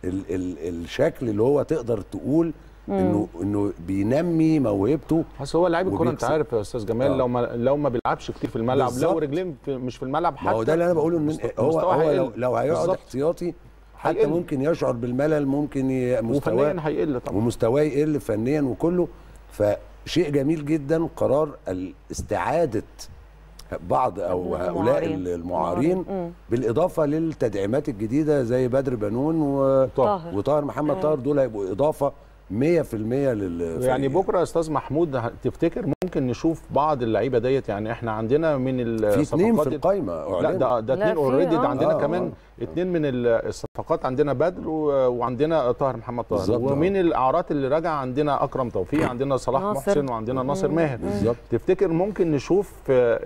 ال ال الشكل اللي هو تقدر تقول إنه إنه بينمي موهبته بس هو لعيب الكورة أنت. عارف يا أستاذ جمال آه. لو ما لو ما بيلعبش كتير في الملعب لو بالظبط. رجلين في مش في الملعب حتى هو ده اللي أنا بقوله إن هو هو لو. لو هيقعد. احتياطي حتى هيقل. ممكن يشعر بالملل ممكن ي- مستواه وفنيا هيقل طبعا ومستواه يقل فنيا وكله فشيء جميل جدا قرار استعاده بعض أو هؤلاء المعارين. بالإضافة للتدعيمات الجديدة زي بدر بنون و... طاهر. وطاهر محمد طاهر دول هيبقوا إضافة 100% لل يعني بكرة يا أستاذ محمود تفتكر ممكن نشوف بعض اللعيبة ديت يعني إحنا عندنا من في اثنين في الصفقات القايمة لا. ده ده اثنين اوريدي آه. ده عندنا آه، كمان آه. اثنين من ال- الصفقات عندنا بدر و- وعندنا طاهر محمد طاهر بالظبط، آه. ومن الاعارات اللي راجع عندنا أكرم توفيق عندنا صلاح ناصر. محسن وعندنا ناصر ماهر بالظبط تفتكر ممكن نشوف آه،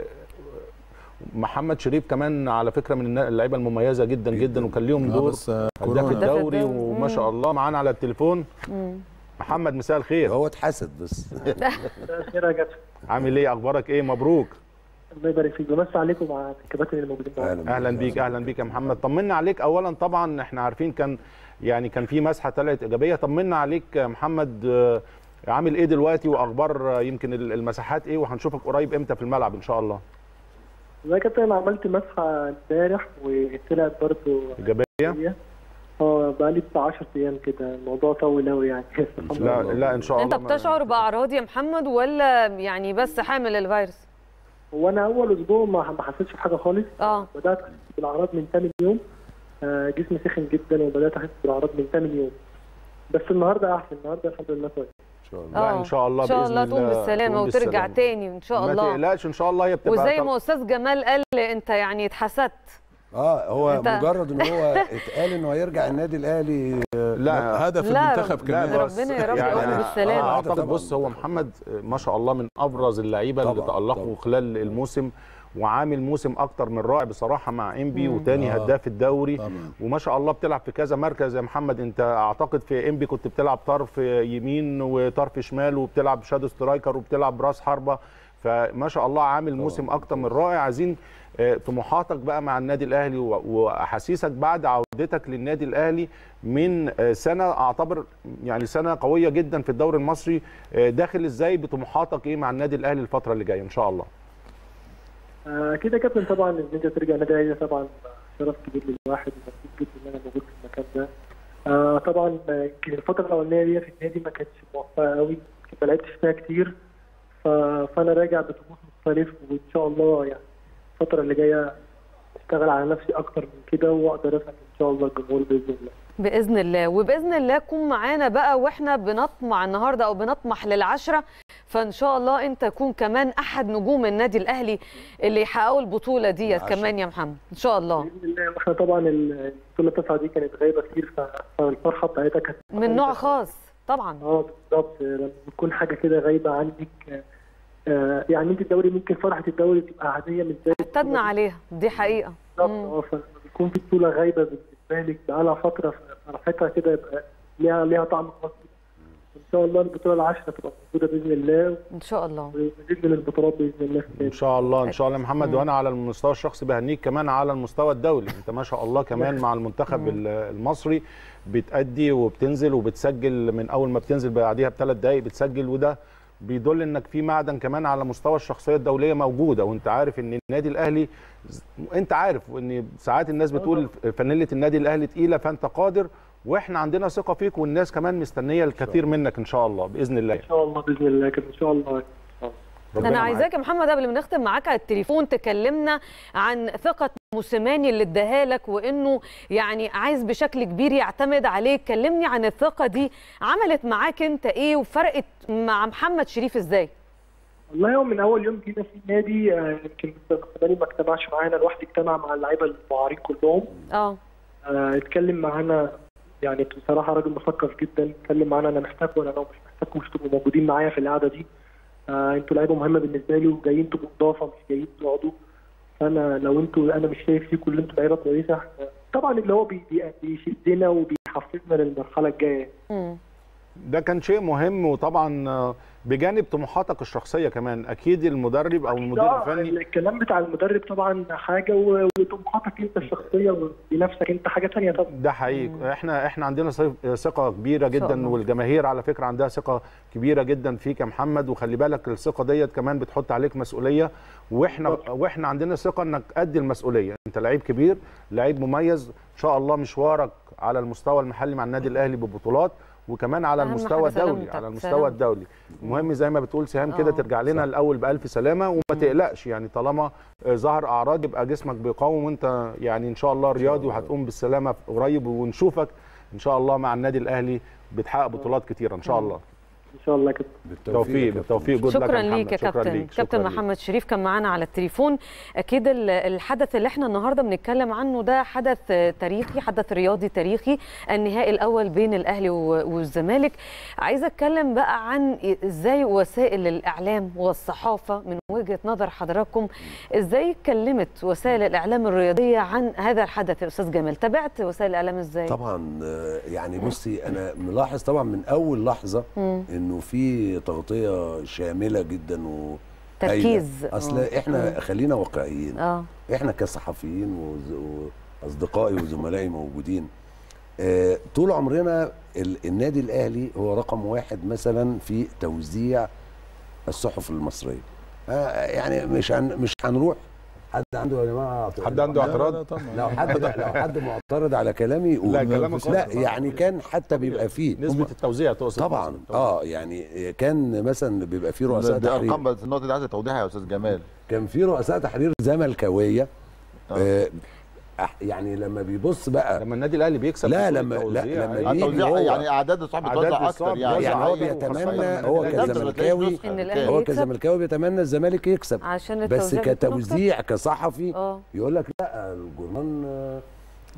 محمد شريف كمان على فكرة من اللعيبة المميزة جدا جدا وكان ليهم آه، دور آه، هداف الدوري الدوري. وما شاء الله معانا على التليفون مم. محمد مساء الخير. هو اتحسد بس. *laughs* خير يا كابتن عامل إيه؟ أخبارك إيه؟ مبروك. الله يبارك فيك. بمسي عليكم مع الكباتن اللي موجودين معانا. أهلا بيك. أهلا بيك يا محمد. طمنا عليك. اولا طبعا إحنا عارفين كان يعني كان في مسحة طلعت إيجابية. طمنا عليك يا محمد. آه، عامل إيه دلوقتي؟ وأخبار يمكن ال- المساحات إيه؟ وهنشوفك قريب إمتى في الملعب إن شاء الله. والله يا كابتن أنا عملت مسحة امبارح وطلعت برضه إيجابية. آه بقالي بتاع 10 أيام كده. الموضوع طول قوي يعني. *laughs* لا. لا إن شاء الله انت ما- بتشعر بأعراض يا محمد ولا يعني بس حامل الفيروس؟ هو أنا أول أسبوع ما ما حسيتش بحاجة خالص. آه. بدأت أحس بالأعراض من ثاني يوم آه، جسمي سخن جدا وبدأت أحس بالأعراض من ثاني يوم بس النهارده أحسن. النهارده الحمد لله كويس. إن شاء الله. لا آه. إن شاء الله إن شاء بإذن الله تقوم بالسلامة وترجع بالسلامة. تاني إن شاء ما الله. تقلقش إن شاء الله هي بتبقى وزي ما أستاذ جمال قال أنت يعني اتحسدت. آه هو مجرد إن هو اتقال إنه هيرجع النادي الأهلي لا هدف لا، المنتخب كمان بس ربنا يا رب يعني يقوم بالسلامة. آه، أعتقد طبعاً. بص هو محمد ما شاء الله من أبرز اللعيبة اللي تألقوا. خلال الموسم وعامل موسم أكتر من رائع بصراحة مع انبي وتاني آه. هداف الدوري طبعاً. وما شاء الله بتلعب في كذا مركز يا محمد أنت أعتقد في انبي كنت بتلعب طرف يمين وطرف شمال وبتلعب shadow striker وبتلعب راس حربة فما شاء الله عامل موسم أكتر من رائع عايزين طموحاتك بقى مع النادي الأهلي وأحاسيسك بعد عودتك للنادي الأهلي من آه، سنة أعتبر يعني سنة قوية جدا في الدوري المصري. آه، داخل إزاي بطموحاتك إيه مع النادي الأهلي الفترة اللي جاية إن شاء الله؟ آه، أكيد يا كابتن طبعا إن أنت ترجع النادي الأهلي طبعا شرف كبير للواحد ومبسوط جدا إن أنا موجود في المكان ده. آه، طبعا آه، الفترة الأولانية ليا في النادي ما كانتش موفقة قوي ما لعبتش فيها كتير. فأنا راجع بطموح مختلف وإن شاء الله يعني الفترة اللي جاية أشتغل على نفسي أكتر من كده وأقدر أسعد إن شاء الله الجمهور بإذن الله. بإذن الله. وبإذن الله تكون معانا بقى وإحنا بنطمع النهارده أو بنطمح للعشرة. فإن شاء الله أنت تكون كمان أحد نجوم النادي الأهلي اللي يحققوا البطولة ديت. كمان يا محمد. إن شاء الله. بإذن الله. وإحنا طبعا البطولة التاسعة دي كانت غايبة كتير فالفرحة بتاعتها كانت من نوع خاص. طبعا. آه بالظبط. لما بتكون حاجة كده غايبة عنك آه، يعني انت الدوري ممكن فرحة الدوري تبقى عادية مش زي اعتدنا عليها. دي حقيقة. بالظبط. آه فلما بيكون في بطولة غايبة بالنسبة لك بقالها فترة فرحتها كده يبقى ليها ليها طعم خاص. إن شاء الله البطولة العاشرة تبقى موجودة بإذن الله. إن شاء الله. ومزيد من البطولات بإذن الله. إن شاء الله إن شاء الله يا محمد. وأنا على المستوى الشخصي بهنيك كمان على المستوى الدولي. أنت ما شاء الله كمان *laughs* مع المنتخب ال- المصري بتأدي وبتنزل وبتسجل من أول ما بتنزل بعديها بثلاث دقائق بتسجل وده بيدل إنك في معدن كمان على مستوى الشخصية الدولية موجودة. وأنت عارف إن النادي الأهلي أنت عارف إن ساعات الناس بتقول فانيله النادي الأهلي تقيلة فأنت قادر وإحنا عندنا ثقة فيك والناس كمان مستنية الكثير منك إن شاء الله بإذن الله. إن شاء الله بإذن الله كده إن شاء الله. أنا. عايزاك يا محمد قبل ما نختم معاك على التليفون تكلمنا عن ثقة موسيماني اللي اداها لك وإنه يعني عايز بشكل كبير يعتمد عليك. كلمني عن الثقة دي. عملت معاك أنت إيه وفرقت مع محمد شريف إزاي؟ والله يوم من أول يوم جينا في النادي آه، يمكن موسيماني ما اجتمعش معانا لوحدي اجتمع مع اللعيبة المعارين كلهم. آه. آه، اتكلم معانا يعني بصراحة راجل مثقف جدا اتكلم معانا أنا محتاج ولا لو مش محتاجكم مش تبقوا موجودين معايا في القعدة دي. آه أنتوا لعيبة مهمة بالنسبة لي وجايين تبقوا اضافه مش جايين تقعدوا فأنا لو أنتوا أنا مش شايف فيكم اللي أنتوا لعيبة كويسة طبعا اللي هو بي- بي- بيشدنا وبيحفزنا للمرحلة الجاية. ده كان شيء مهم وطبعا بجانب طموحاتك الشخصية كمان أكيد المدرب أو المدير آه، الفني الكلام بتاع المدرب طبعا حاجة وطموحاتك أنت الشخصية بنفسك أنت حاجة ثانية طبعا. ده حقيقي. إحنا إحنا عندنا ثقة كبيرة جدا. والجماهير على فكرة عندها ثقة كبيرة جدا فيك يا محمد وخلي بالك الثقة ديت كمان بتحط عليك مسؤولية وإحنا وإحنا عندنا ثقة إنك قد المسؤولية. أنت لعيب كبير لعيب مميز إن شاء الله مشوارك على المستوى المحلي مع النادي الأهلي ببطولات وكمان على المستوى الدولي. على المستوى. الدولي. المهم زي ما بتقول سهام كده آه، ترجع لنا الأول بألف سلامة وما تقلقش يعني طالما ظهر أعراض يبقى جسمك بيقاوم وانت يعني إن شاء الله رياضي وهتقوم بالسلامة قريب ونشوفك. إن شاء الله مع النادي الأهلي بتحقق بطولات كتيرة إن شاء الله. إن شاء الله كده توفيق يا بالتوفيق جود لك شكرا. ليك يا كابتن. كابتن. محمد شريف كان معانا على التليفون أكيد ال- الحدث اللي إحنا النهارده بنتكلم عنه ده حدث تاريخي حدث رياضي تاريخي النهائي الأول بين الأهلي و- والزمالك عايزه أتكلم بقى عن إزاي وسائل الإعلام والصحافة من وجهة نظر حضراتكم إزاي اتكلمت وسائل الإعلام الرياضية عن هذا الحدث يا أستاذ جمال تابعت وسائل الإعلام إزاي طبعا آه، يعني بصي أنا ملاحظ طبعا من أول لحظة مم. إنه في تغطية شاملة جدا و تركيز. أصل آه. إحنا خلينا واقعيين. آه. إحنا كصحفيين وأصدقائي وزملائي موجودين. آه، طول عمرنا ال- النادي الأهلي هو رقم واحد مثلا في توزيع الصحف المصرية. آه، يعني مش هن مش هنروح حد عنده يا جماعة حد عنده لا، اعتراض؟ لو حد لو حد معترض على كلامي يقول لا، كلامك لا. يعني كان حتى بيبقى فيه نسبة التوزيع تقصد. طبعا. آه يعني كان مثلا بيبقى فيه رؤساء تحرير. ارقام بس النقطة دي عايزة توضيحها يا أستاذ جمال. كان في رؤساء تحرير زملكاويه آه. أح- يعني لما بيبص بقى لما النادي الأهلي بيكسب لا، لما- لا، لما التوزيع هو- يعني أعداد الصعب بتوزع أكتر يعني يعني هو أيوة، بيتمنى وخاصة هو كزملكاوي هو. كزملكاوي بيتمنى الزمالك يكسب عشان بس. كتوزيع كصحفي آه يقول لك لا الجورنان آه،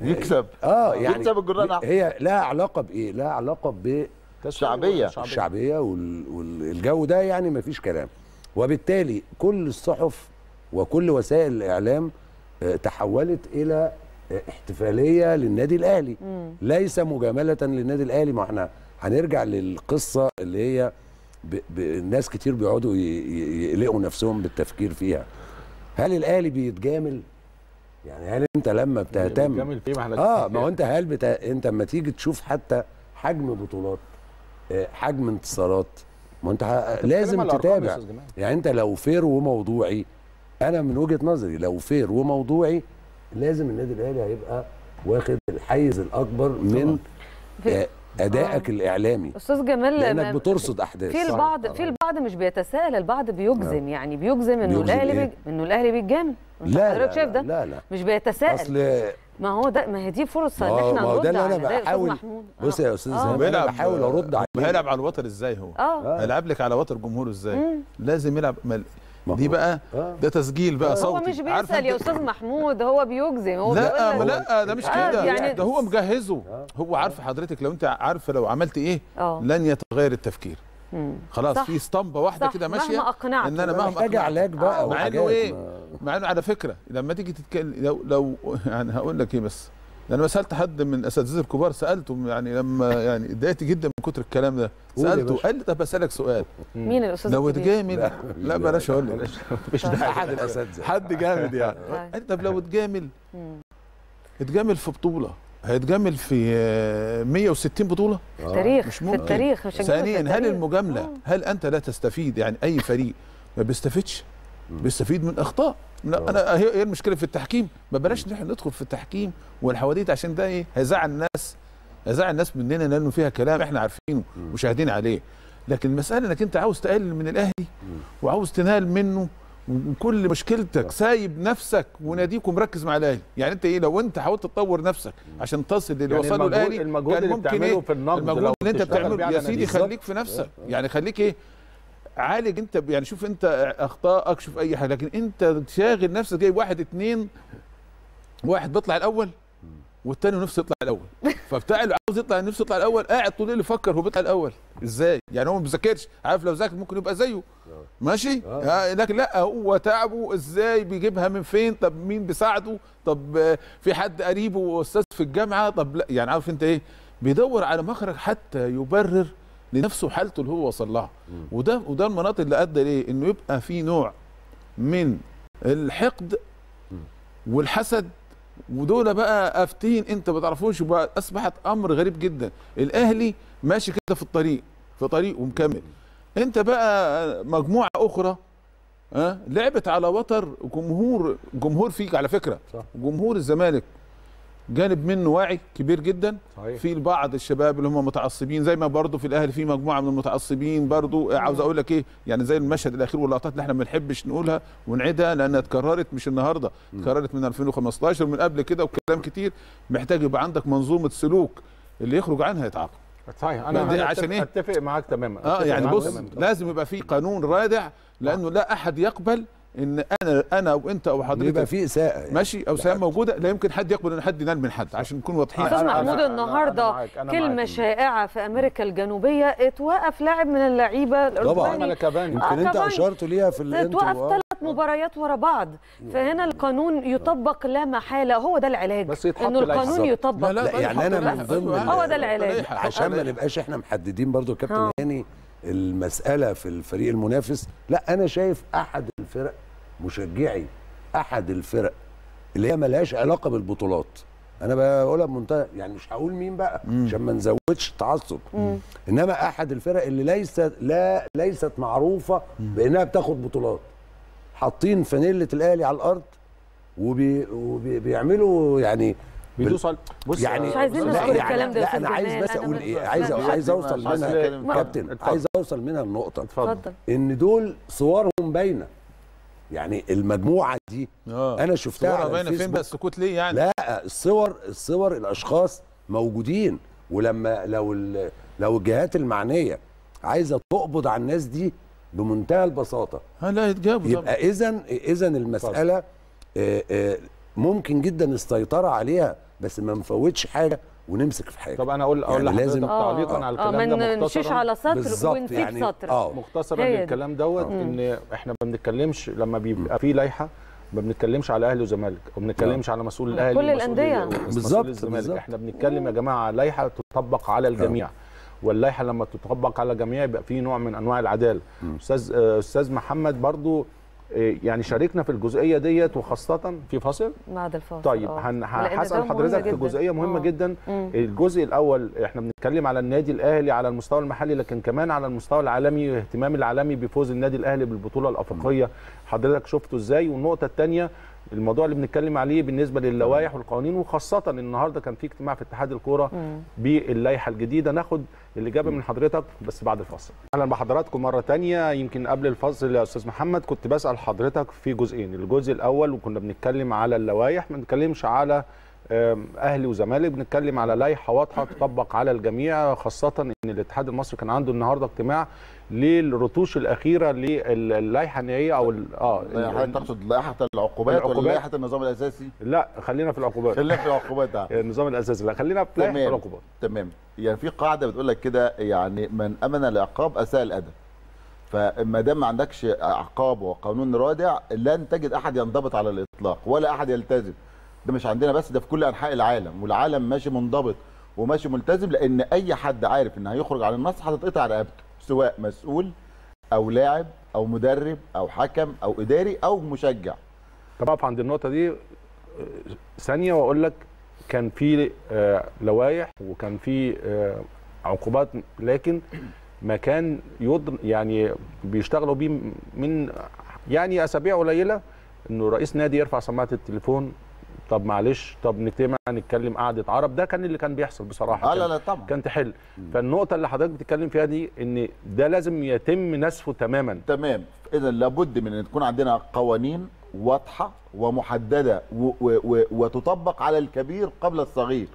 يكسب آه يعني يكسب الجرنان أحسن. هي لها علاقة بإيه؟ لها علاقة شعبية. بالشعبيه والجو ده يعني مفيش كلام وبالتالي كل الصحف وكل وسائل الإعلام آه، تحولت إلى احتفالية للنادي الأهلي. ليس مجاملة للنادي الأهلي. ما إحنا هنرجع للقصة اللي هي ب... ب... الناس كتير بيقعدوا يقلقوا نفسهم بالتفكير فيها. هل الأهلي بيتجامل؟ يعني هل أنت لما بتهتم؟ بيتجامل فيه، ما إحنا آه ما هو أنت هل بتا... أنت اما تيجي تشوف حتى حجم بطولات آه، حجم انتصارات ما أنت ه... لازم تتابع. يعني أنت لو فير وموضوعي أنا من وجهة نظري لو فير وموضوعي لازم النادي الأهلي هيبقى واخد الحيز الأكبر من آه، أدائك الإعلامي. أستاذ جمال لأنك بترصد أحداث. في البعض في البعض مش بيتساءل البعض بيجزم يعني بيجزم إنه الأهلي إيه؟ إنه الأهلي بيتجامل. لا حضرتك لا, شايف ده؟ لا لا. لا مش بيتساءل. أصل ما هو ده ما هي دي فرصة إن إحنا نرد ده أستاذ بحاول- محمود. بص يا أستاذ آه. زهير أنا بحاول أرد عليه هيلعب على الوتر إزاي هو؟ آه. هيلعب لك على وتر جمهوره إزاي؟ مم. لازم يلعب دي هو- بقى آه. ده تسجيل بقى هو صوتي. مش عارف بيسأل يا أستاذ محمود هو بيجزم هو لا لك- لا ده مش آه، كده. يعني- ده هو مجهزه. هو عارف حضرتك لو أنت عارفه لو عملت إيه لن يتغير التفكير. خلاص صح. في اسطمبة واحدة كده مهما ماشيه. إن أنا مهما أقنعته. علاج بقى مع إنه إيه؟ ما- مع إنه على فكرة لما تيجي تتكلم لو لو يعني هقول لك إيه بس. أنا سألت حد من أساتذة الكبار سالته يعني لما يعني اتضايقت جدا من كتر الكلام ده سألته. قال لي طب أسألك سؤال مين الأستاذ لو؟ اتجامل لا, لا بلاش أقول *laughs* لك مش ده احد الاساتذه حد جامد يعني طيب. قال لي طب لو اتجامل. اتجامل في بطولة هيتجامل في آه، 160 بطولة تاريخ مش في ممكن. التاريخ مش هنجيب في ثانيا هل التاريخ. المجاملة آه. هل أنت لا تستفيد يعني أي فريق ما بيستفيدش بيستفيد من أخطاء لا أنا هي المشكلة في التحكيم. ما بلاش نحن ندخل في التحكيم والحواديت عشان ده إيه؟ هيزعل الناس. هيزعل الناس مننا لأنه فيها كلام إحنا عارفينه وشاهدين عليه. لكن المسألة إنك أنت عاوز تقلل من الأهلي وعاوز تنال منه وكل مشكلتك سايب نفسك وناديك ومركز مع الأهلي. يعني أنت إيه؟ لو أنت حاولت تطور نفسك عشان تصل للي يعني وصله الأهلي المجهود اللي بتعمله إيه؟ في النقد المجهود اللي أنت بتعمله يا سيدي. خليك في نفسك. يعني خليك إيه؟ عالج انت يعني شوف انت اخطائك شوف اي حاجة لكن انت شاغل نفسك جايب واحد اتنين واحد بيطلع الأول والتاني نفسه يطلع الأول. *laughs* فبتاع اللي عاوز يطلع نفسه يطلع الأول قاعد طول الليل يفكر هو بيطلع الأول. إزاي؟ يعني هو ما بيذاكرش. عارف لو ذاكر ممكن يبقى زيه. ماشي؟ آه. لكن لا هو تعبه إزاي؟ بيجيبها من فين؟ طب مين بيساعده؟ طب آه، في حد قريبه أستاذ في الجامعة؟ طب لا. يعني عارف انت إيه؟ بيدور على مخرج حتى يبرر لنفسه حالته اللي هو وصل لها. وده وده المناطق اللي أدى ليه؟ إنه يبقى في نوع من الحقد والحسد. ودول بقى آفتين أنت ما تعرفوش أصبحت أمر غريب جدا. الأهلي ماشي كده في الطريق في طريق ومكمل. أنت بقى مجموعة أخرى ها لعبت على وتر جمهور جمهور فيك على فكرة. صح. جمهور الزمالك. جانب منه واعي كبير جدا صحيح. في بعض الشباب اللي هم متعصبين زي ما برضه في الاهلي في مجموعة من المتعصبين برضه عاوز أقول لك إيه يعني زي المشهد الأخير واللقطات اللي إحنا ما بنحبش نقولها ونعيدها لأنها اتكررت مش النهارده اتكررت من 2015 ومن قبل كده وكلام كتير محتاج يبقى عندك منظومة سلوك اللي يخرج عنها يتعاقب صحيح أنا أنا عشان إيه؟ أتفق معاك تماما آه يعني بص تماماً. لازم يبقى في قانون رادع لأنه لا أحد يقبل إن أنا أنا أو أنت أو يبقى حضرتك في إساءة يعني. ماشي أو سلام موجودة لا يمكن حد يقبل إن حد ينال من حد عشان نكون واضحين أستاذ محمود أنا النهارده معاك، أنا كلمة معاك. شائعة في أمريكا الجنوبية اتوقف لاعب من اللعيبة طبعا كاباني. يمكن آه، أنت كمان. أشرت ليها في الانترو اتوقف. ثلاث مباريات ورا بعض فهنا القانون يطبق لا محالة هو ده العلاج بس يتحط انه. القانون. يطبق لا، بقى يعني يحط أنا من. ضمن أيوة، ال- هو ده العلاج. عشان ما. نبقاش إحنا محددين برضو يا. كابتن هاني المسألة في الفريق المنافس لا أنا شايف أحد الفرق مشجعي أحد الفرق اللي هي ملهاش علاقة بالبطولات. أنا بقولها بمنتهى يعني مش هقول مين بقى عشان ما نزودش تعصب. إنما أحد الفرق اللي ليست لا ليست معروفة بإنها بتاخد بطولات. حاطين فانيلة الأهلي على الأرض وبي وبيعملوا يعني بيدوس على بص يعني مش عايزين لا نذكر يعني الكلام ده لا أنا أستاذ عايز بس أقول بس- إيه عايز عايز أوصل عايز منها. كابتن. عايز أوصل منها النقطة. اتفضل. اتفضل. إن دول صورهم باينة. يعني المجموعة دي آه. أنا شفتها صورها على باينة فين. بقى السكوت ليه يعني؟ لا الصور الصور الأشخاص موجودين. ولما لو ال- لو الجهات المعنية عايزة تقبض على الناس دي بمنتهى البساطة. ها لا يتجابوا يبقى اذا اذا المسألة آه، آه، ممكن جدا السيطره عليها. بس ما نفوتش حاجة ونمسك في حاجة. طب أنا أقول أقول يعني لازم- تعليقا على آه الكلام ما ده نمشيش مختصرا. على سطر ونسيب يعني سطر. آه. مختصرا. للكلام دوت إن إحنا ما بنتكلمش لما بيبقى في لائحه ما بنتكلمش على أهلي وزمالك وما بنتكلمش على مسؤول الأهلي كل. ومسؤول بالظبط،. إحنا بنتكلم يا جماعة على لائحه تطبق على الجميع. واللائحه لما تطبق على الجميع يبقى في نوع من أنواع العدالة. أستاذ آه، أستاذ محمد برضو آه، يعني شاركنا في الجزئية ديت وخاصة في فاصل بعد الفاصل طيب. هن- لأن هسأل حضرتك في. جزئية مهمة آه. جدا مم. الجزء الأول إحنا بنتكلم على النادي الأهلي على المستوى المحلي لكن كمان على المستوى العالمي اهتمام العالمي بفوز النادي الأهلي بالبطولة الأفريقية حضرتك شفته إزاي والنقطة الثانية الموضوع اللي بنتكلم عليه بالنسبة للوائح والقوانين وخاصة النهارده كان في اجتماع في اتحاد الكورة باللائحة الجديدة. ناخد الإجابة من حضرتك بس بعد الفاصل. أهلا بحضراتكم مرة تانية. يمكن قبل الفاصل يا أستاذ محمد كنت بسأل حضرتك في جزئين الجزء الأول وكنا بنتكلم على اللوائح ما بنتكلمش على أهلي وزمالك بنتكلم على لائحة واضحة تطبق على الجميع خاصة إن الاتحاد المصري كان عنده النهارده اجتماع للرتوش الأخيرة للائحه النهائية أو آه لا، حضرتك تقصد لائحة العقوبات ولا العقوبات. لائحة النظام الأساسي؟ لا خلينا في العقوبات خلينا في العقوبات ده *laughs* النظام الأساسي لا خلينا في لائحة تمام. العقوبات تمام يعني في قاعدة بتقول لك كده يعني من أمن العقاب أساء الأدب فما دام ما عندكش عقاب وقانون رادع لن تجد أحد ينضبط على الإطلاق ولا أحد يلتزم ده مش عندنا بس ده في كل أنحاء العالم. والعالم ماشي منضبط وماشي ملتزم لأن أي حد عارف إن هيخرج على النص هتتقطع رقبته سواء مسؤول أو لاعب أو مدرب أو حكم أو إداري أو مشجع. طب أقف عند النقطة دي. ثانية وأقول لك كان في آه، لوائح وكان في آه، عقوبات لكن ما كان يعني بيشتغلوا بيه من يعني أسابيع قليلة إنه رئيس نادي يرفع سماعة التليفون طب معلش طب نجتمع نتكلم قعدة عرب. ده كان اللي كان بيحصل بصراحة. آه لا كان- لا طبعا. كان تحل. فالنقطة اللي حضرتك بتتكلم فيها دي إن ده لازم يتم نسفه تماما. تمام. اذا لابد من إن تكون عندنا قوانين واضحة ومحددة و و و وتطبق على الكبير قبل الصغير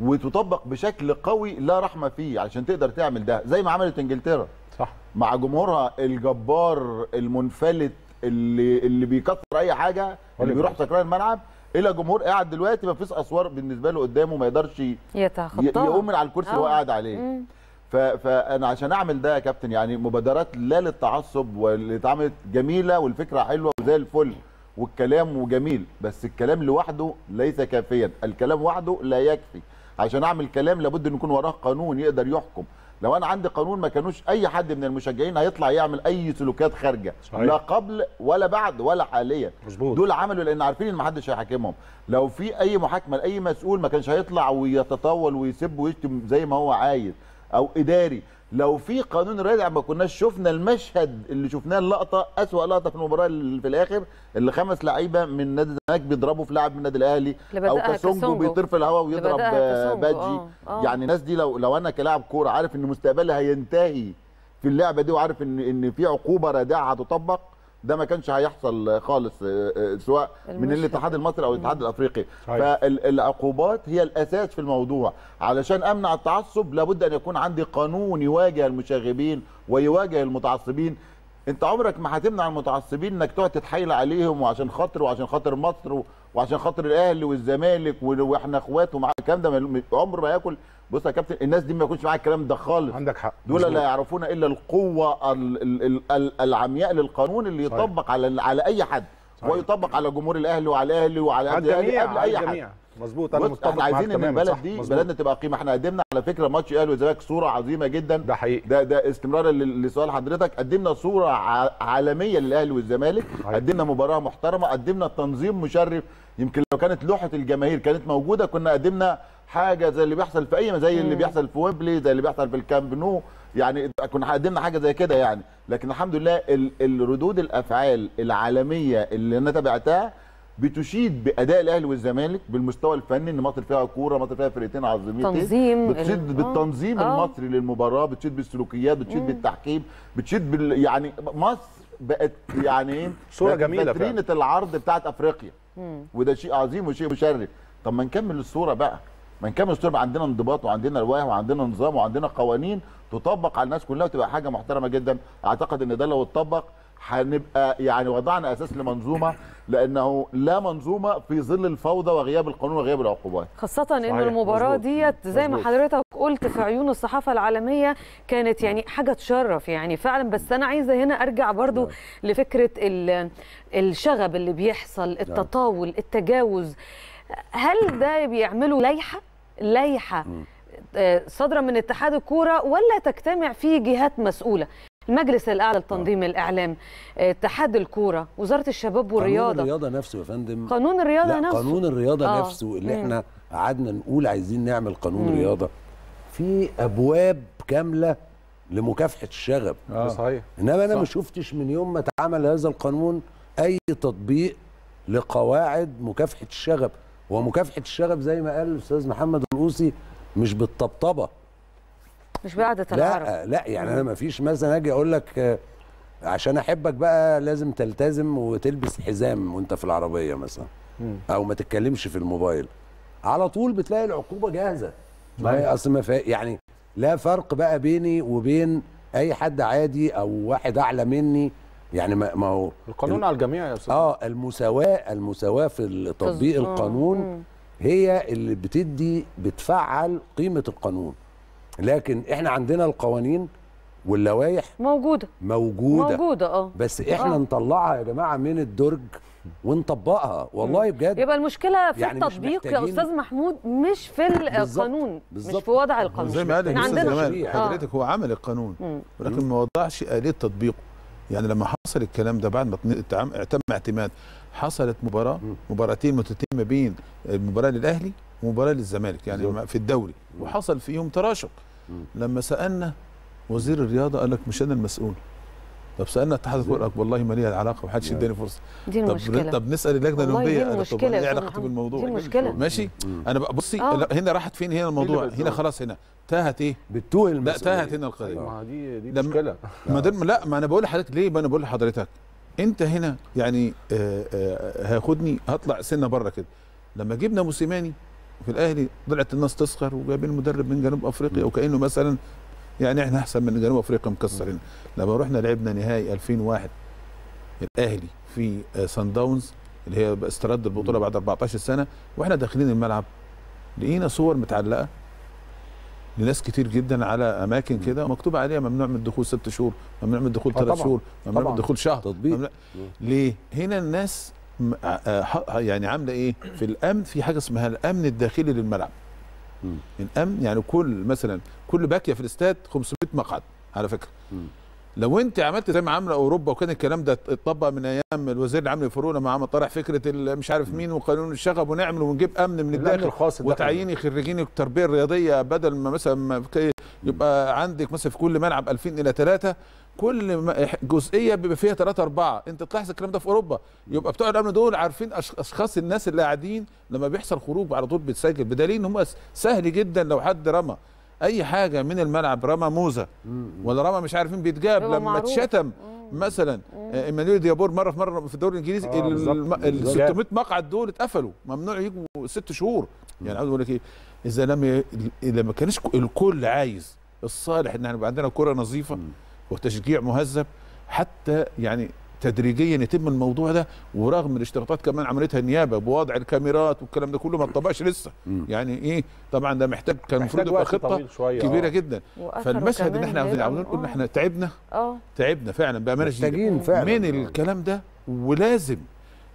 وتطبق بشكل قوي لا رحمة فيه عشان تقدر تعمل ده زي ما عملت إنجلترا. صح. مع جمهورها الجبار المنفلت اللي اللي بيكسر أي حاجة اللي بيروح سكران الملعب إلى جمهور قاعد دلوقتي ما فيش أسوار بالنسبة له قدامه ما يقدرش يتخطاها. يقوم من على الكرسي اللي هو آه. قاعد عليه. مم. فأنا عشان أعمل ده يا كابتن يعني مبادرات لا للتعصب واللي اتعملت جميلة والفكرة حلوة وزي الفل والكلام وجميل بس الكلام لوحده ليس كافيا. الكلام وحده لا يكفي. عشان أعمل كلام لابد إن يكون وراه قانون يقدر يحكم. لو أنا عندي قانون ما كانوش أي حد من المشجعين هيطلع يعمل أي سلوكات خارجة صحيح. لا قبل ولا بعد ولا حاليا مظبوط. دول عملوا لأن عارفين إن محدش هيحاكمهم لو في أي محاكمة لأي مسؤول ما كانش هيطلع ويتطاول ويسب ويشتم زي ما هو عايز أو إداري لو في قانون رادع ما كناش شفنا المشهد اللي شفناه اللقطة أسوأ لقطة في المباراة اللي في الآخر اللي خمس لعيبة من نادي الزمالك بيضربوا في لاعب من النادي الأهلي أو كاسونجو. بيطير في الهواء ويضرب آه، بادجي آه، آه. يعني الناس دي لو لو أنا كلاعب كورة عارف إن مستقبلي هينتهي في اللعبة دي وعارف إن إن في عقوبة رادعة هتطبق ده ما كانش هيحصل خالص آه، آه، سواء من. الاتحاد المصري أو الاتحاد الأفريقي صحيح. فالعقوبات هي الأساس في الموضوع علشان أمنع التعصب لابد أن يكون عندي قانون يواجه المشاغبين ويواجه المتعصبين أنت عمرك ما هتمنع المتعصبين إنك تقعد تتحايل عليهم وعشان خاطر وعشان خاطر مصر وعشان خاطر الأهلي والزمالك وإحنا إخوات ومع الكلام ده عمر ما ياكل بص يا كابتن الناس دي ما يكونش معاها الكلام ده خالص. عندك حق. دول. لا يعرفون إلا القوة ال- ال- ال- ال- العمياء للقانون اللي صحيح. يطبق على على أي حد. صحيح. ويطبق على جمهور الأهلي وعلى الأهلي وعلى الجميع قبل أي حد. مظبوط أنا متفق إحنا معاك عايزين إن البلد دي. بلدنا تبقى قيمة. إحنا قدمنا على فكرة ماتش الأهلي والزمالك صورة عظيمة جدا. ده حقيقي. ده ده استمرارا لسؤال حضرتك. قدمنا صورة عالمية للأهلي والزمالك. قدمنا مباراة محترمة. قدمنا تنظيم مشرف. يمكن لو كانت لوحة الجماهير كانت موجودة كنا قدمنا حاجة زي اللي بيحصل في أي زي اللي بيحصل في ويمبلي زي اللي بيحصل في الكامب نو. يعني كنا قدمنا حاجة زي كده يعني. لكن الحمد لله ال- الردود الأفعال العالمية اللي أنا تابعتها بتشيد بأداء الأهلي والزمالك بالمستوى الفني إن مصر فيها كورة مصر فيها فرقتين عظيمتين. تنظيم بتشيد ال- بالتنظيم آه. المصري للمباراة بتشيد بالسلوكيات بتشيد بالتحكيم بتشيد بال يعني مصر بقت يعني *laughs* صورة بقت جميلة فاترينة العرض بتاعت أفريقيا. وده شيء عظيم وشيء مشرف. طب ما نكمل الصورة بقى. ما نكمل الصورة يبقى عندنا انضباط وعندنا لوائح وعندنا نظام وعندنا قوانين تطبق على الناس كلها وتبقى حاجة محترمة جدا. أعتقد إن ده لو اتطبق هنبقى يعني وضعنا أساس لمنظومة لأنه لا منظومة في ظل الفوضى وغياب القانون وغياب العقوبات. خاصة ان مظبوط. ديت زي ما. حضرتك قلت في عيون الصحافة العالمية كانت يعني حاجة تشرف يعني فعلا. بس أنا عايزة هنا أرجع برضو لفكرة ال- الشغب اللي بيحصل التطاول التجاوز. هل ده بيعملوا لائحة؟ لائحة آه، صادرة من اتحاد الكورة ولا تجتمع فيه جهات مسؤولة؟ المجلس الأعلى لتنظيم الإعلام آه، اتحاد الكورة وزارة الشباب قانون والرياضة. الرياضة نفسه يا فندم. قانون الرياضة لا نفسه. قانون الرياضة آه. نفسه اللي مم. إحنا قعدنا نقول عايزين نعمل قانون مم. رياضه في أبواب كاملة لمكافحة الشغب. ده صحيح. إنما أنا صح. ما شفتش من يوم ما اتعمل هذا القانون أي تطبيق لقواعد مكافحة الشغب. ومكافحه الشغب زي ما قال الأستاذ محمد القوسي مش بالطبطبة. مش بقعدة العرب. لا لا يعني أنا ما فيش مثلا أجي أقول لك آه، عشان أحبك بقى لازم تلتزم وتلبس حزام وأنت في العربية مثلا. أو ما تتكلمش في الموبايل. على طول بتلاقي العقوبة جاهزة. ما هي أصل ما. يعني لا فرق بقى بيني وبين أي حد عادي أو واحد أعلى مني. يعني ما, ما هو القانون على الجميع يا أستاذ آه المساواه المساواة في تطبيق القانون مم. هي اللي بتدي بتفعل قيمة القانون لكن إحنا عندنا القوانين واللوائح موجودة موجودة موجودة آه بس إحنا آه. نطلعها يا جماعة من الدرج ونطبقها والله بجد يبقى المشكلة في يعني مش التطبيق يا أستاذ محمود مش في القانون مش بالظبط. في وضع القانون زي ما قال الأستاذ عندنا جمال تشريع. آه. حضرتك هو عمل القانون. ولكن ما وضعش آلية تطبيقه يعني لما حصل الكلام ده بعد ما تم اعتماد حصلت مباراة مم. مباراتين متتمة ما بين المباراة للأهلي ومباراة للزمالك يعني. في الدوري وحصل فيهم تراشق. لما سألنا وزير الرياضة قال لك مش أنا المسؤول طب سألنا اتحاد قال لك والله ما لي العلاقة ومحدش اداني فرصة. دي طب المشكلة. طب دي الأولمبية قال لك طب إيه علاقتي. بالموضوع؟ دي المشكلة. ماشي. أنا بقى بصي آه. هنا راحت فين؟ هنا الموضوع. هنا؟ خلاص هنا تاهت إيه؟ بتوه لا تاهت هنا القضية ما دي دي مشكلة. ما ده لا ما أنا بقول لحضرتك ليه؟ ما أنا بقول لحضرتك. أنت هنا يعني آه، آه، هاخدني هطلع سنة بره كده. لما جبنا موسيماني في الأهلي طلعت الناس تسخر وجايبين مدرب من جنوب أفريقيا وكأنه مثلا يعني إحنا احسن من جنوب افريقيا مكسر هنا لما رحنا لعبنا نهائي 2001 الأهلي في آه، سان داونز اللي هي استرد البطولة بعد 14 سنة وإحنا داخلين الملعب لقينا صور متعلقة لناس كتير جدا على أماكن كده مكتوب عليها ممنوع من الدخول ست شهور ممنوع من الدخول آه ثلاث طبعاً. شهور ممنوع من طبعاً. الدخول شهر تطبيق. ممنوع- ليه هنا الناس آه، آه، يعني عاملة إيه في الأمن في حاجة اسمها الأمن الداخلي للملعب الأمن يعني كل مثلا كل باكية في الاستاد 500 مقعد على فكرة. لو انت عملت زي ما عامله اوروبا وكان الكلام ده اتطبق من أيام الوزير العام للفروع لما عمل طرح فكرة مش عارف مين وقانون الشغب ونعمل ونجيب أمن من الداخل الخاص. وتعييني خريجين التربية الرياضية بدل ما مثلا ما يبقى عندك مثلا في كل ملعب 2000 إلى 3 كل جزئية بيبقى فيها 3 4 انت تلاحظ الكلام ده في أوروبا. يبقى بتوع الأمن دول عارفين أشخاص الناس اللي قاعدين لما بيحصل خروج على طول بتسجل بدليل إن هم سهل جدا لو حد رمى. أي حاجة من الملعب. رمى موزة. ولا رمى مش عارف مين بيتجاب لما معروف. اتشتم. مثلا آه، إيمانويل ديابور مرة في مرة في الدوري الإنجليزي آه،. ال 600 مقعد دول اتقفلوا. ممنوع يجوا ست شهور. يعني عاوز أقول لك إيه إذا لم ي... إذا ما كانش الكل عايز الصالح إن يبقى عندنا كرة نظيفة وتشجيع مهذب حتى يعني تدريجيا يتم الموضوع ده ورغم الاشتراطات كمان عملتها النيابة بوضع الكاميرات والكلام ده كله ما اتطبقش لسه. مم. يعني إيه؟ طبعا ده محتاج كان المفروض يبقى خطة كبيرة آه. جدا. فالمشهد إن إحنا عاوزين نقول إن آه. إحنا تعبنا. آه. تعبنا فعلا بامانه محتاجين فعلا. من الكلام ده ولازم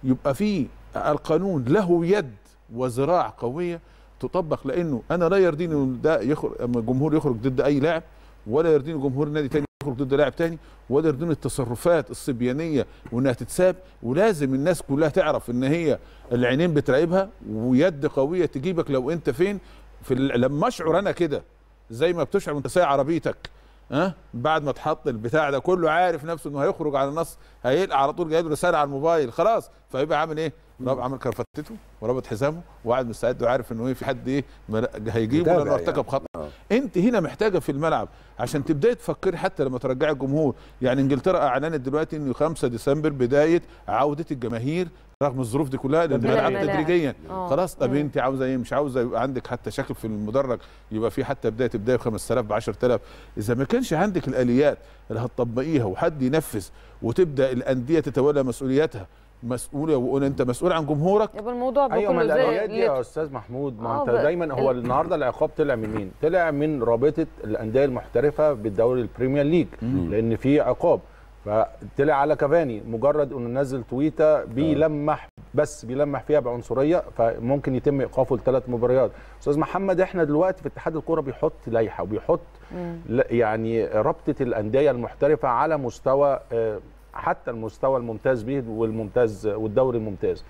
يبقى في القانون له يد وذراع قوية تطبق لأنه أنا لا يرضيني ده يخرج الجمهور يخرج ضد أي لاعب ولا يرضيني جمهور نادي تاني يخرج ضد لاعب تاني ولا يرضيني التصرفات الصبيانية وإنها تتساب ولازم الناس كلها تعرف إن هي العينين بتراقبها ويد قوية تجيبك لو أنت فين. في لما أشعر أنا كده زي ما بتشعر وأنت سايق عربيتك ها؟ بعد ما تحط البتاع ده كله عارف نفسه إنه هيخرج على النص هيلقى على طول جاي له رسالة على الموبايل خلاص. فيبقى عامل إيه؟ رابط عمل كرفتته وربط حزامه وقاعد مستعد وعارف إنه إيه في حد إيه هيجيبه لأنه ارتكب يعني. خطأ آه. أنت هنا محتاجة في الملعب عشان تبدأي تفكري حتى لما ترجعي الجمهور يعني إنجلترا أعلنت دلوقتي إنه 5 ديسمبر بداية عودة الجماهير رغم الظروف دي كلها للملعب. تدريجيا آه. خلاص طب. أنت عاوزة إيه مش عاوزة يبقى عندك حتى شكل في المدرج يبقى في حتى بداية بدايه ب 5000 ب 10000 إذا ما كانش عندك الآليات اللي هتطبقيها وحد ينفذ وتبدأ الأندية تتولى مسؤوليتها مسؤوله وقول أنت مسؤول عن جمهورك؟ يبقى الموضوع بقى أيوه ما زي دي يا اللي- أستاذ محمود ما آه، أنت دايما هو ال- النهارده العقاب طلع من مين؟ طلع من رابطة الأندية المحترفة بالدوري ال Premier League لأن في عقاب. فطلع على كافاني مجرد انه نزل تويتة بيلمح بس بيلمح فيها بعنصرية فممكن يتم إيقافه لثلاث مباريات. أستاذ محمد إحنا دلوقتي في اتحاد الكورة بيحط لائحة وبيحط يعني رابطة الأندية المحترفة على مستوى آه، حتى المستوى الممتاز به والممتاز والدوري الممتاز.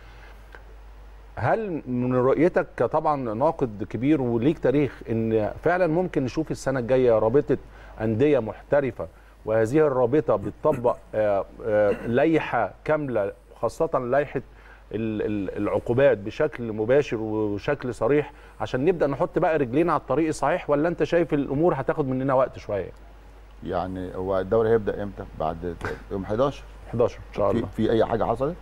هل من رؤيتك طبعا ناقد كبير وليك تاريخ إن فعلا ممكن نشوف السنة الجاية رابطة أندية محترفة وهذه الرابطة بتطبق آه، آه، لائحة كاملة خاصة لائحة ال- ال- العقوبات بشكل مباشر وشكل صريح عشان نبدأ نحط بقى رجلينا على الطريق الصحيح ولا أنت شايف الأمور هتاخد مننا وقت شوية؟ يعني هو الدوري هيبدأ إمتى؟ بعد يوم 11 11 إن شاء في, الله. في أي حاجة حصلت؟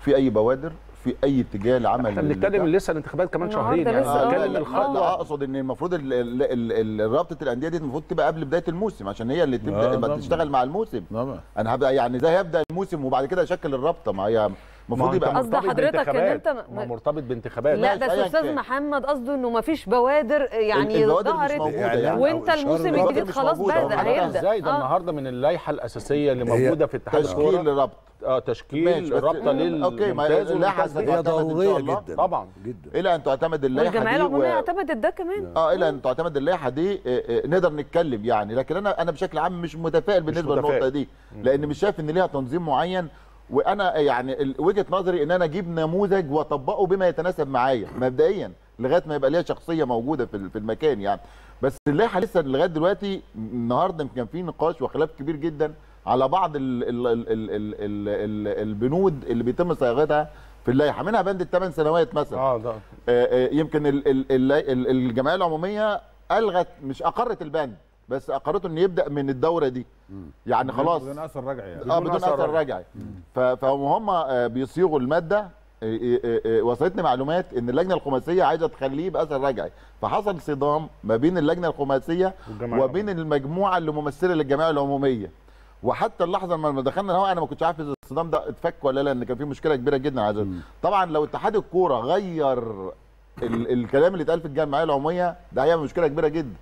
في أي بوادر؟ في أي اتجاه لعمل إحنا بنتكلم لسه الانتخابات كمان شهرين يعني. لسه، آه، لا، بنتكلم لا، الخطوه لا أقصد إن المفروض ال- ال- ال- ال- رابطة الأندية دي المفروض تبقى قبل بداية الموسم عشان هي اللي آه، تبدا طبعاً. ما تشتغل مع الموسم. طبعا أنا هبدأ يعني ده هيبدأ الموسم وبعد كده أشكل الرابطة. ما هي المفروض يبقى قصد مرتبط حضرتك بانتخابات. أنت م- ما مرتبط بانتخابات لا بس أستاذ. محمد قصده إنه ما فيش بوادر يعني ظهرت يعني. وانت الموسم الجديد خلاص. بدا هيبدأ إزاي ده آه. النهارده من اللائحة الأساسية اللي موجودة في اتحاد تشكيل الكورة الرابطه آه تشكيل رابطة ما للممتاز والممتاز هي ضرورية. جدا طبعا جدا إلى أن تعتمد اللائحة والجمعية دي العمومية و... اعتمدت ده كمان آه إلى أن تعتمد اللائحة دي آه، آه، نقدر نتكلم يعني لكن أنا أنا بشكل عام مش متفائل بالنسبة. للنقطة دي لأن مش شايف إن ليها تنظيم معين وأنا يعني وجهة نظري ان أنا أجيب نموذج واطبقه بما يتناسب معايا مبدئيا لغاية ما يبقى ليا شخصية موجودة في المكان يعني. بس اللائحة لسه لغاية دلوقتي النهارده كان في نقاش وخلاف كبير جدا على بعض الـ الـ الـ الـ الـ الـ البنود اللي بيتم صياغتها في اللائحة منها بند الثمان سنوات مثلا. آه ده. آه, آه، يمكن الجمعية العمومية ألغت مش أقرت البند. بس أقرته ان يبدأ من الدورة دي. يعني خلاص. بدون أثر رجعي يعني. آه بدون أثر رجعي. فهم هم آه، بيصيغوا المادة. وصلتني معلومات إن اللجنة الخماسية عايزة تخليه بأثر رجعي. فحصل صدام ما بين اللجنة الخماسية وبين المجموعة اللي ممثلة للجمعية العمومية. وحتى اللحظة لما دخلنا الهواء أنا ما كنتش عارف إذا الصدام ده اتفك ولا لا لأن كان في مشكلة كبيرة جدا عايز طبعا لو اتحاد الكورة غير ال الكلام اللي اتقال في الجمعية العمومية ده هيعمل مشكلة كبيرة جدا.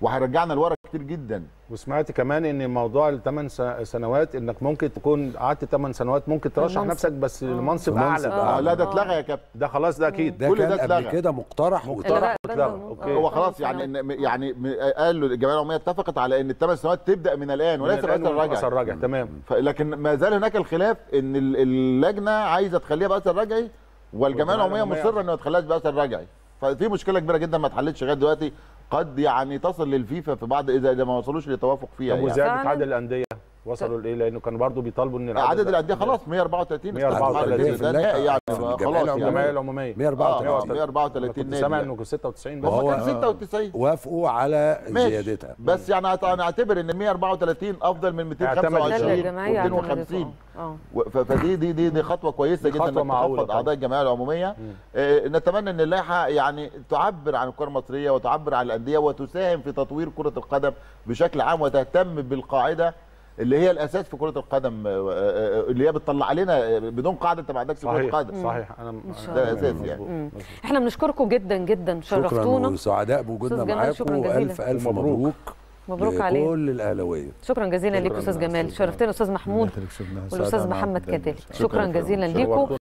وهيرجعنا لورا كتير جدا وسمعت كمان إن موضوع الثمان سنوات إنك ممكن تكون قعدت ثمان سنوات ممكن ترشح. نفسك بس آه. لمنصب المنصب. أعلى آه. آه لا ده اتلغى يا كابتن ده خلاص ده أكيد ده كل كان ده قبل اتلغى. كده مقترح مقترح واتلغى. أوكي. آه، هو خلاص يعني. إن- يعني م- قالوا الجمعيه العمومية اتفقت على إن الثمان سنوات تبدأ من الآن وليس الآن باثر رجعي اثر رجعي تمام لكن ما زال هناك الخلاف إن ال- اللجنة عايزة تخليها باثر رجعي والجمعية العمومية مصرة إنها ما تخليهاش باثر رجعي ففي مشكلة كبيرة جدا ما اتحلتش لغاية دلوقتي قد يعني تصل للفيفا في بعض اذا ما وصلوش لتوافق فيها طب يعني. وزيادة فعلاً. عدد الأندية وصلوا لإيه؟ لأنه كانوا برضو بيطالبوا إن عدد الانديه خلاص 134 134 ده نهائي يعني خلاص الجمعيه يعني العمومية. آه 134 134 كنت نادي سامع يعني. إنه 96 بس هو كان 96 وافقوا على ماشي. زيادتها. بس يعني اعتبر إن 134 أفضل من لا لا 225 الجمعيه اعتمدت و250 آه. فدي دي دي دي خطوة كويسة جدا خطوة إنك معقولة تخفض طبعا. اعضاء الجمعيه العمومية. آه، نتمنى إن اللائحة يعني تعبر عن الكرة المصرية وتعبر عن الأندية وتساهم في تطوير كرة القدم بشكل عام وتهتم بالقاعدة اللي هي الأساس في كرة القدم آه، آه، اللي هي بتطلع علينا آه، بدون قاعدة انت ما عندكش كرة صحيح قدم صحيح أنا ده. أساسي يعني. مم. إحنا بنشكركم جدا جدا شكرا شرفتونا وسعداء بوجودنا معاكم. والف ألف. مبروك مبروك عليك لكل الأهلاوية شكرا جزيلا ليك أستاذ جمال شرفتنا أستاذ محمود. والأستاذ محمد. كذلك شكراً. جزيلا. ليكم